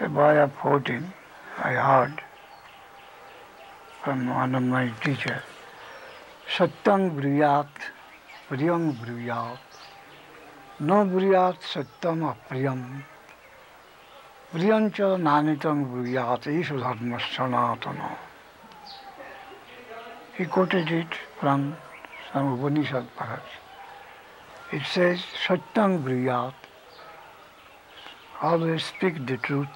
a boy of 14, I heard from one of my teachers, Satyam Briyat, Priyam Briyat. No Briyat Satyam Apriyam. Priyancha Nanitam Briyat Isha Dharma Sanatana. He quoted it from some Upanishad perhaps. It says, Satyam Briyat, always speak the truth.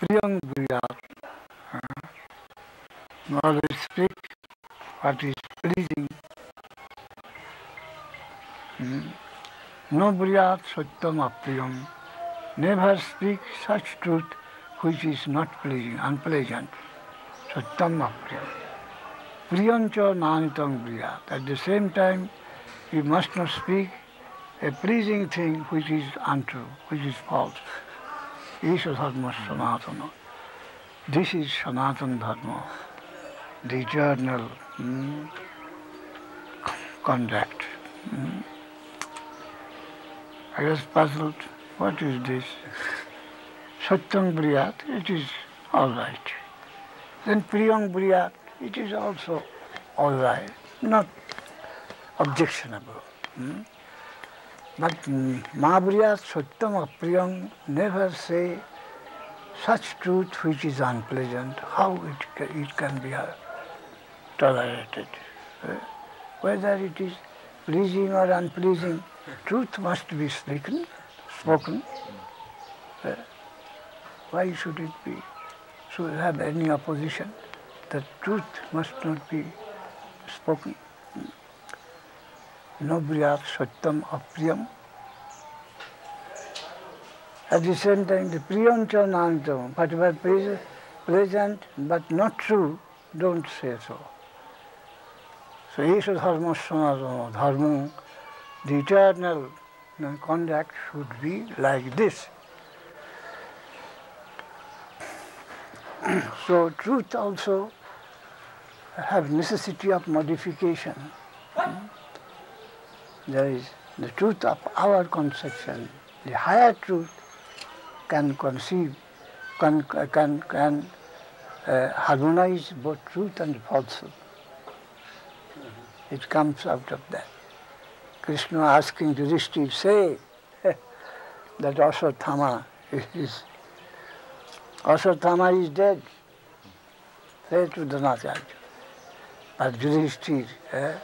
Briyat, uh, always speak what is pleasing. Hmm. No Briyat Satyam Apriyam. Never speak such truth which is not pleasing, unpleasant. Satyam Apriyam. Priyancha Nanitam Briyat. At the same time, you must not speak a pleasing thing which is untrue, which is false. Isha Dharma Sanatana. This is Sanatana Dharma, the eternal mm, conduct. Mm. I was puzzled. What is this? Satyam Briyat, it is all right. Then Priyam Briyat, it is also all right, not objectionable. Hmm? But Mahabriyat Satyam Apriyam never say such truth which is unpleasant, how it, it can be uh, tolerated. Uh, Whether it is pleasing or unpleasing, truth must be spoken. spoken. Uh, Why should it be? Should have any opposition? The truth must not be spoken. No briyat satyam apriyam. At the same time, the priyam cha nantam, whatever pleas- pleasant but not true, don't say so. So, Isha dharma sanatana, dharma, the eternal conduct should be like this. so, truth also have necessity of modification. There is the truth of our conception. The higher truth can conceive, can, can, can uh, harmonize both truth and falsehood. It comes out of that. Krishna asking Yudhishthir, say that Aswathama is, Aswathama is dead. Say to Dronacharya. But Yudhishthir, eh,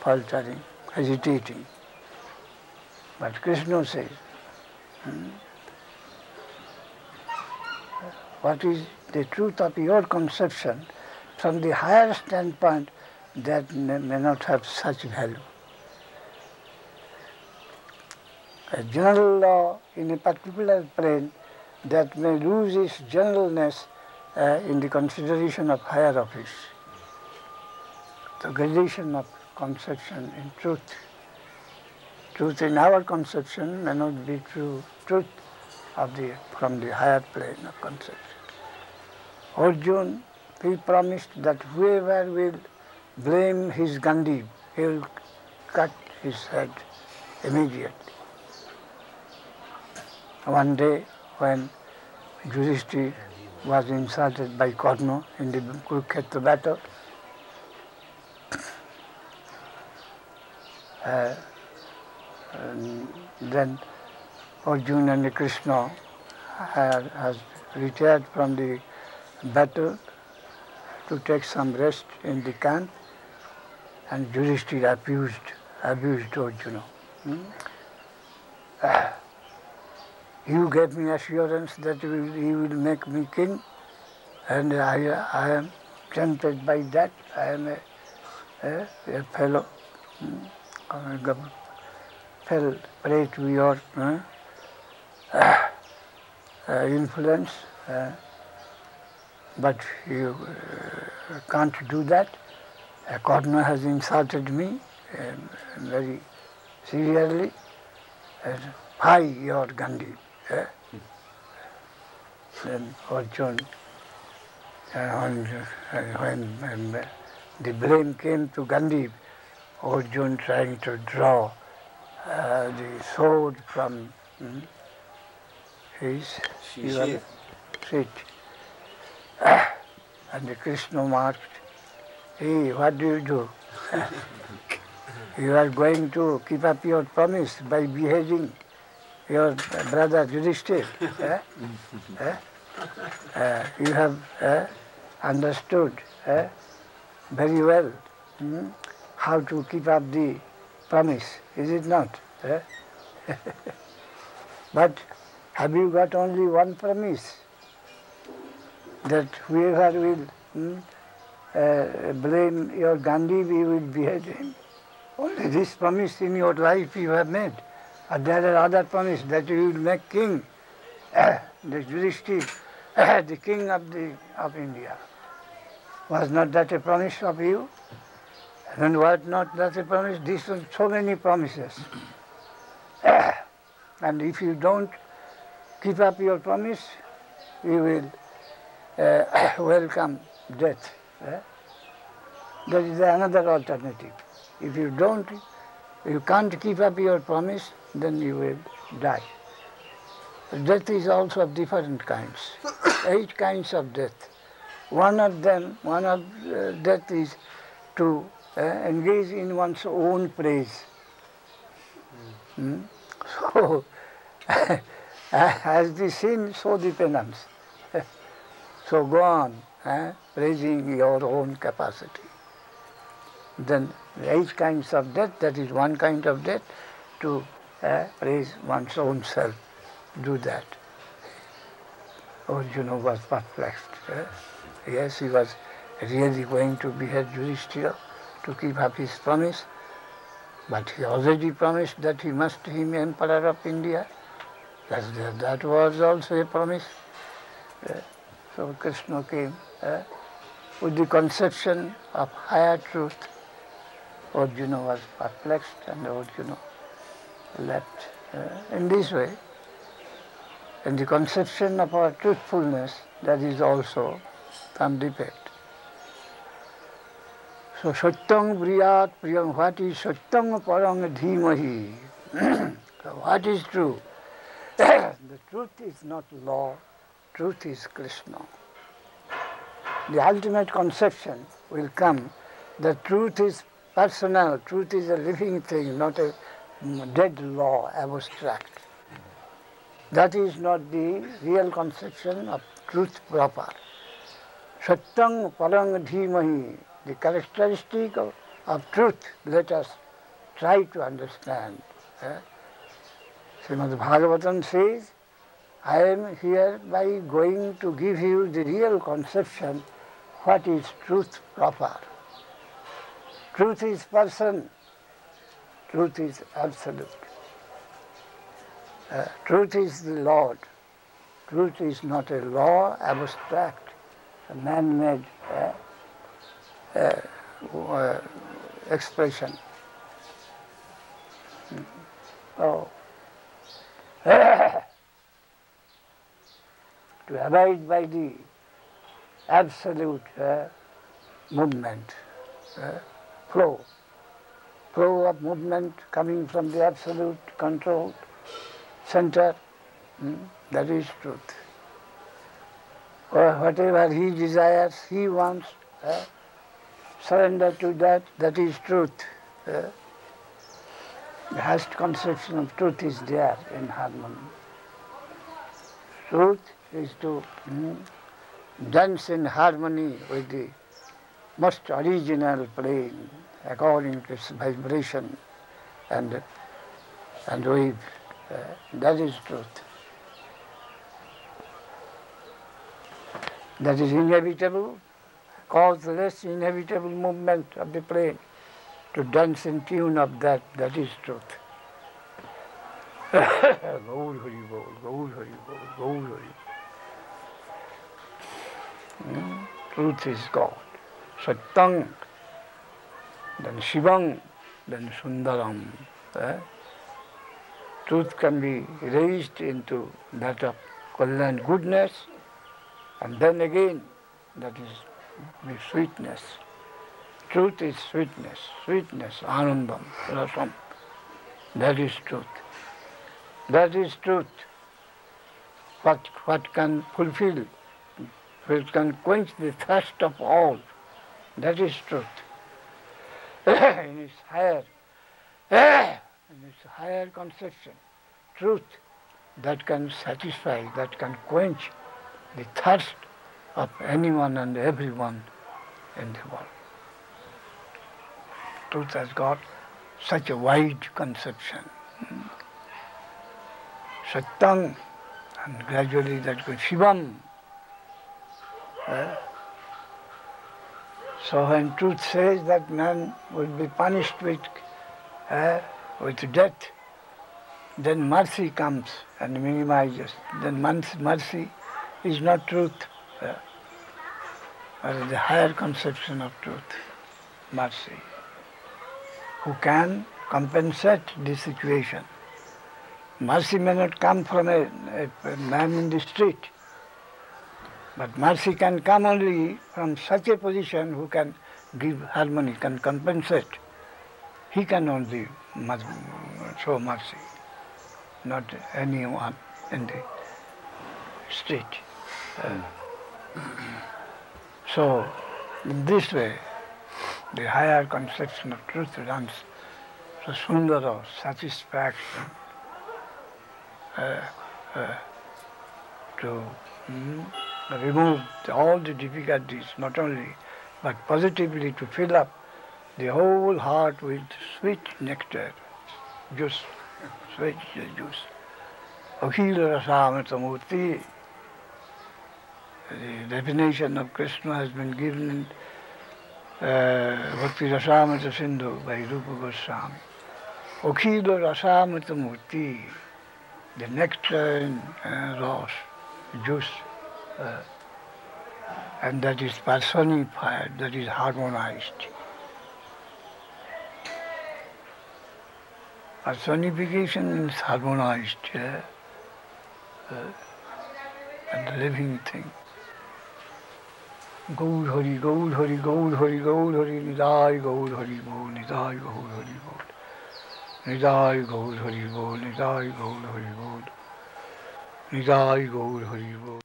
faltering, hesitating. But Krishna says, hmm, what is the truth of your conception from the higher standpoint that may, may not have such value. A general law in a particular plane that may lose its generalness uh, in the consideration of higher office. The gradation of conception in truth. Truth in our conception may not be true truth of the from the higher plane of conception. Arjun, he promised that whoever will blame his Gandiva, he will cut his head immediately. One day when Yudhishthir was insulted by Karna in the Kurukshetra battle, and then Arjuna and Krishna has retired from the battle to take some rest in the camp and Yudhishthir abused, abused Arjuna. Hmm? You gave me assurance that you will, will make me king and I, I am tempted by that. I am a, a, a fellow, hmm, I gov- fell prey to your uh, influence. Uh, but you uh, can't do that. A Karna has insulted me um, very severely. Uh, Hi, your Gandiva. Then Arjun, uh, when, uh, when um, the blame came to Gandiva, Arjun trying to draw uh, the sword from mm, his She, you are- seat. And the Krishna marked, hey, what do you do? you are going to keep up your promise by beheading your brother Yudhishthir. eh? Eh? Uh, you have eh, understood eh, very well hmm, how to keep up the promise, is it not? eh? but have you got only one promise? That whoever will hmm, uh, blame your Gandiva, we will behead him. Only this promise in your life you have made. And there are other promise that you will make king, the Yudhishthir, the king of, the, of India. Was not that a promise of you? And was not that a promise? this are so many promises. and if you don't keep up your promise, you will uh, welcome death. eh? That is another alternative. If you don't, you can't keep up your promise, then you will die. Death is also of different kinds, eight kinds of death. One of them, one of uh, death is to engage in one's own praise. Hmm? So, as the sin, so the penance. so go on, eh, praising your own capacity. Then eight kinds of death, that is one kind of death, to uh, praise one's own self. Do that. Arjuna was perplexed. eh? Yes, he was really going to behead Yudhishthira to keep up his promise, but he already promised that he must him emperor of India. That, that was also a promise. eh? So Krishna came eh, with the conception of higher truth. Arjuna was perplexed and Arjuna left. Uh, in this way, in the conception of our truthfulness, that is also some defect. So Satyam Priyat Priyam, what is Satyam Parang Dhimahi? so what is true? the truth is not law, truth is Krishna. The ultimate conception will come that truth is personal, truth is a living thing, not a mm, dead law, abstract. That is not the real conception of truth proper. Satyam parang dhimahi, the characteristic of, of truth, let us try to understand. Eh? Srimad Bhagavatam says, I am here by going to give you the real conception what is truth proper. Truth is person, truth is absolute. Uh, truth is the Lord. Truth is not a law, abstract, a man-made uh, uh, expression. Mm. Oh. to abide by the absolute uh, movement, uh, flow, flow of movement coming from the absolute control center, hmm, that is truth. Or whatever he desires, he wants, uh, surrender to that, that is truth. uh. the highest conception of truth is there in harmony. Truth is to hmm, dance in harmony with the most original plane according to its vibration and, and wave. Uh, that is truth. That is inevitable, causeless, inevitable movement of the plane. To dance in tune of that, that is truth. Truth is God. Satyam, then Shivam, then Sundaram. eh? Truth can be raised into that of Kalyan goodness, and then again that is the sweetness. Truth is sweetness, sweetness, anandam, rasam. That is truth. That is truth. what, what can fulfill, which can quench the thirst of all. That is truth. in its higher, in its higher conception, truth that can satisfy, that can quench the thirst of anyone and everyone in the world. Truth has got such a wide conception. Satyam, and gradually that goes Shivam. Eh? So when truth says that man will be punished with, uh, with death, then mercy comes and minimizes. Then mercy is not truth, but the higher conception of truth, mercy, who can compensate this situation. Mercy may not come from a, a, a man in the street, but mercy can come only from such a position who can give harmony, can compensate. He can only show mercy, not anyone in the street. Uh, so, in this way, the higher conception of truth runs so sundara, satisfaction uh, uh, to mm, remove all the difficulties, not only, but positively to fill up the whole heart with sweet nectar, juice, sweet juice. The definition of Krishna has been given in uh, Bhakti Rasamrita Sindhu by Rupa Goswami. Akhila Rasamrita Murti, the nectar and uh, juice. Uh, and that is personified, that is harmonized. Personification means harmonized, uh, and living thing. Gaur Hari, Gaur Hari, Gaur Hari, Gaur Hari, Nitai Gaur Hari Bol, Nitai Gaur Hari Bol. Nitai Gaur Hari Bol, Nitai Gaur Hari Bol. Nitai Gaur Hari Bol.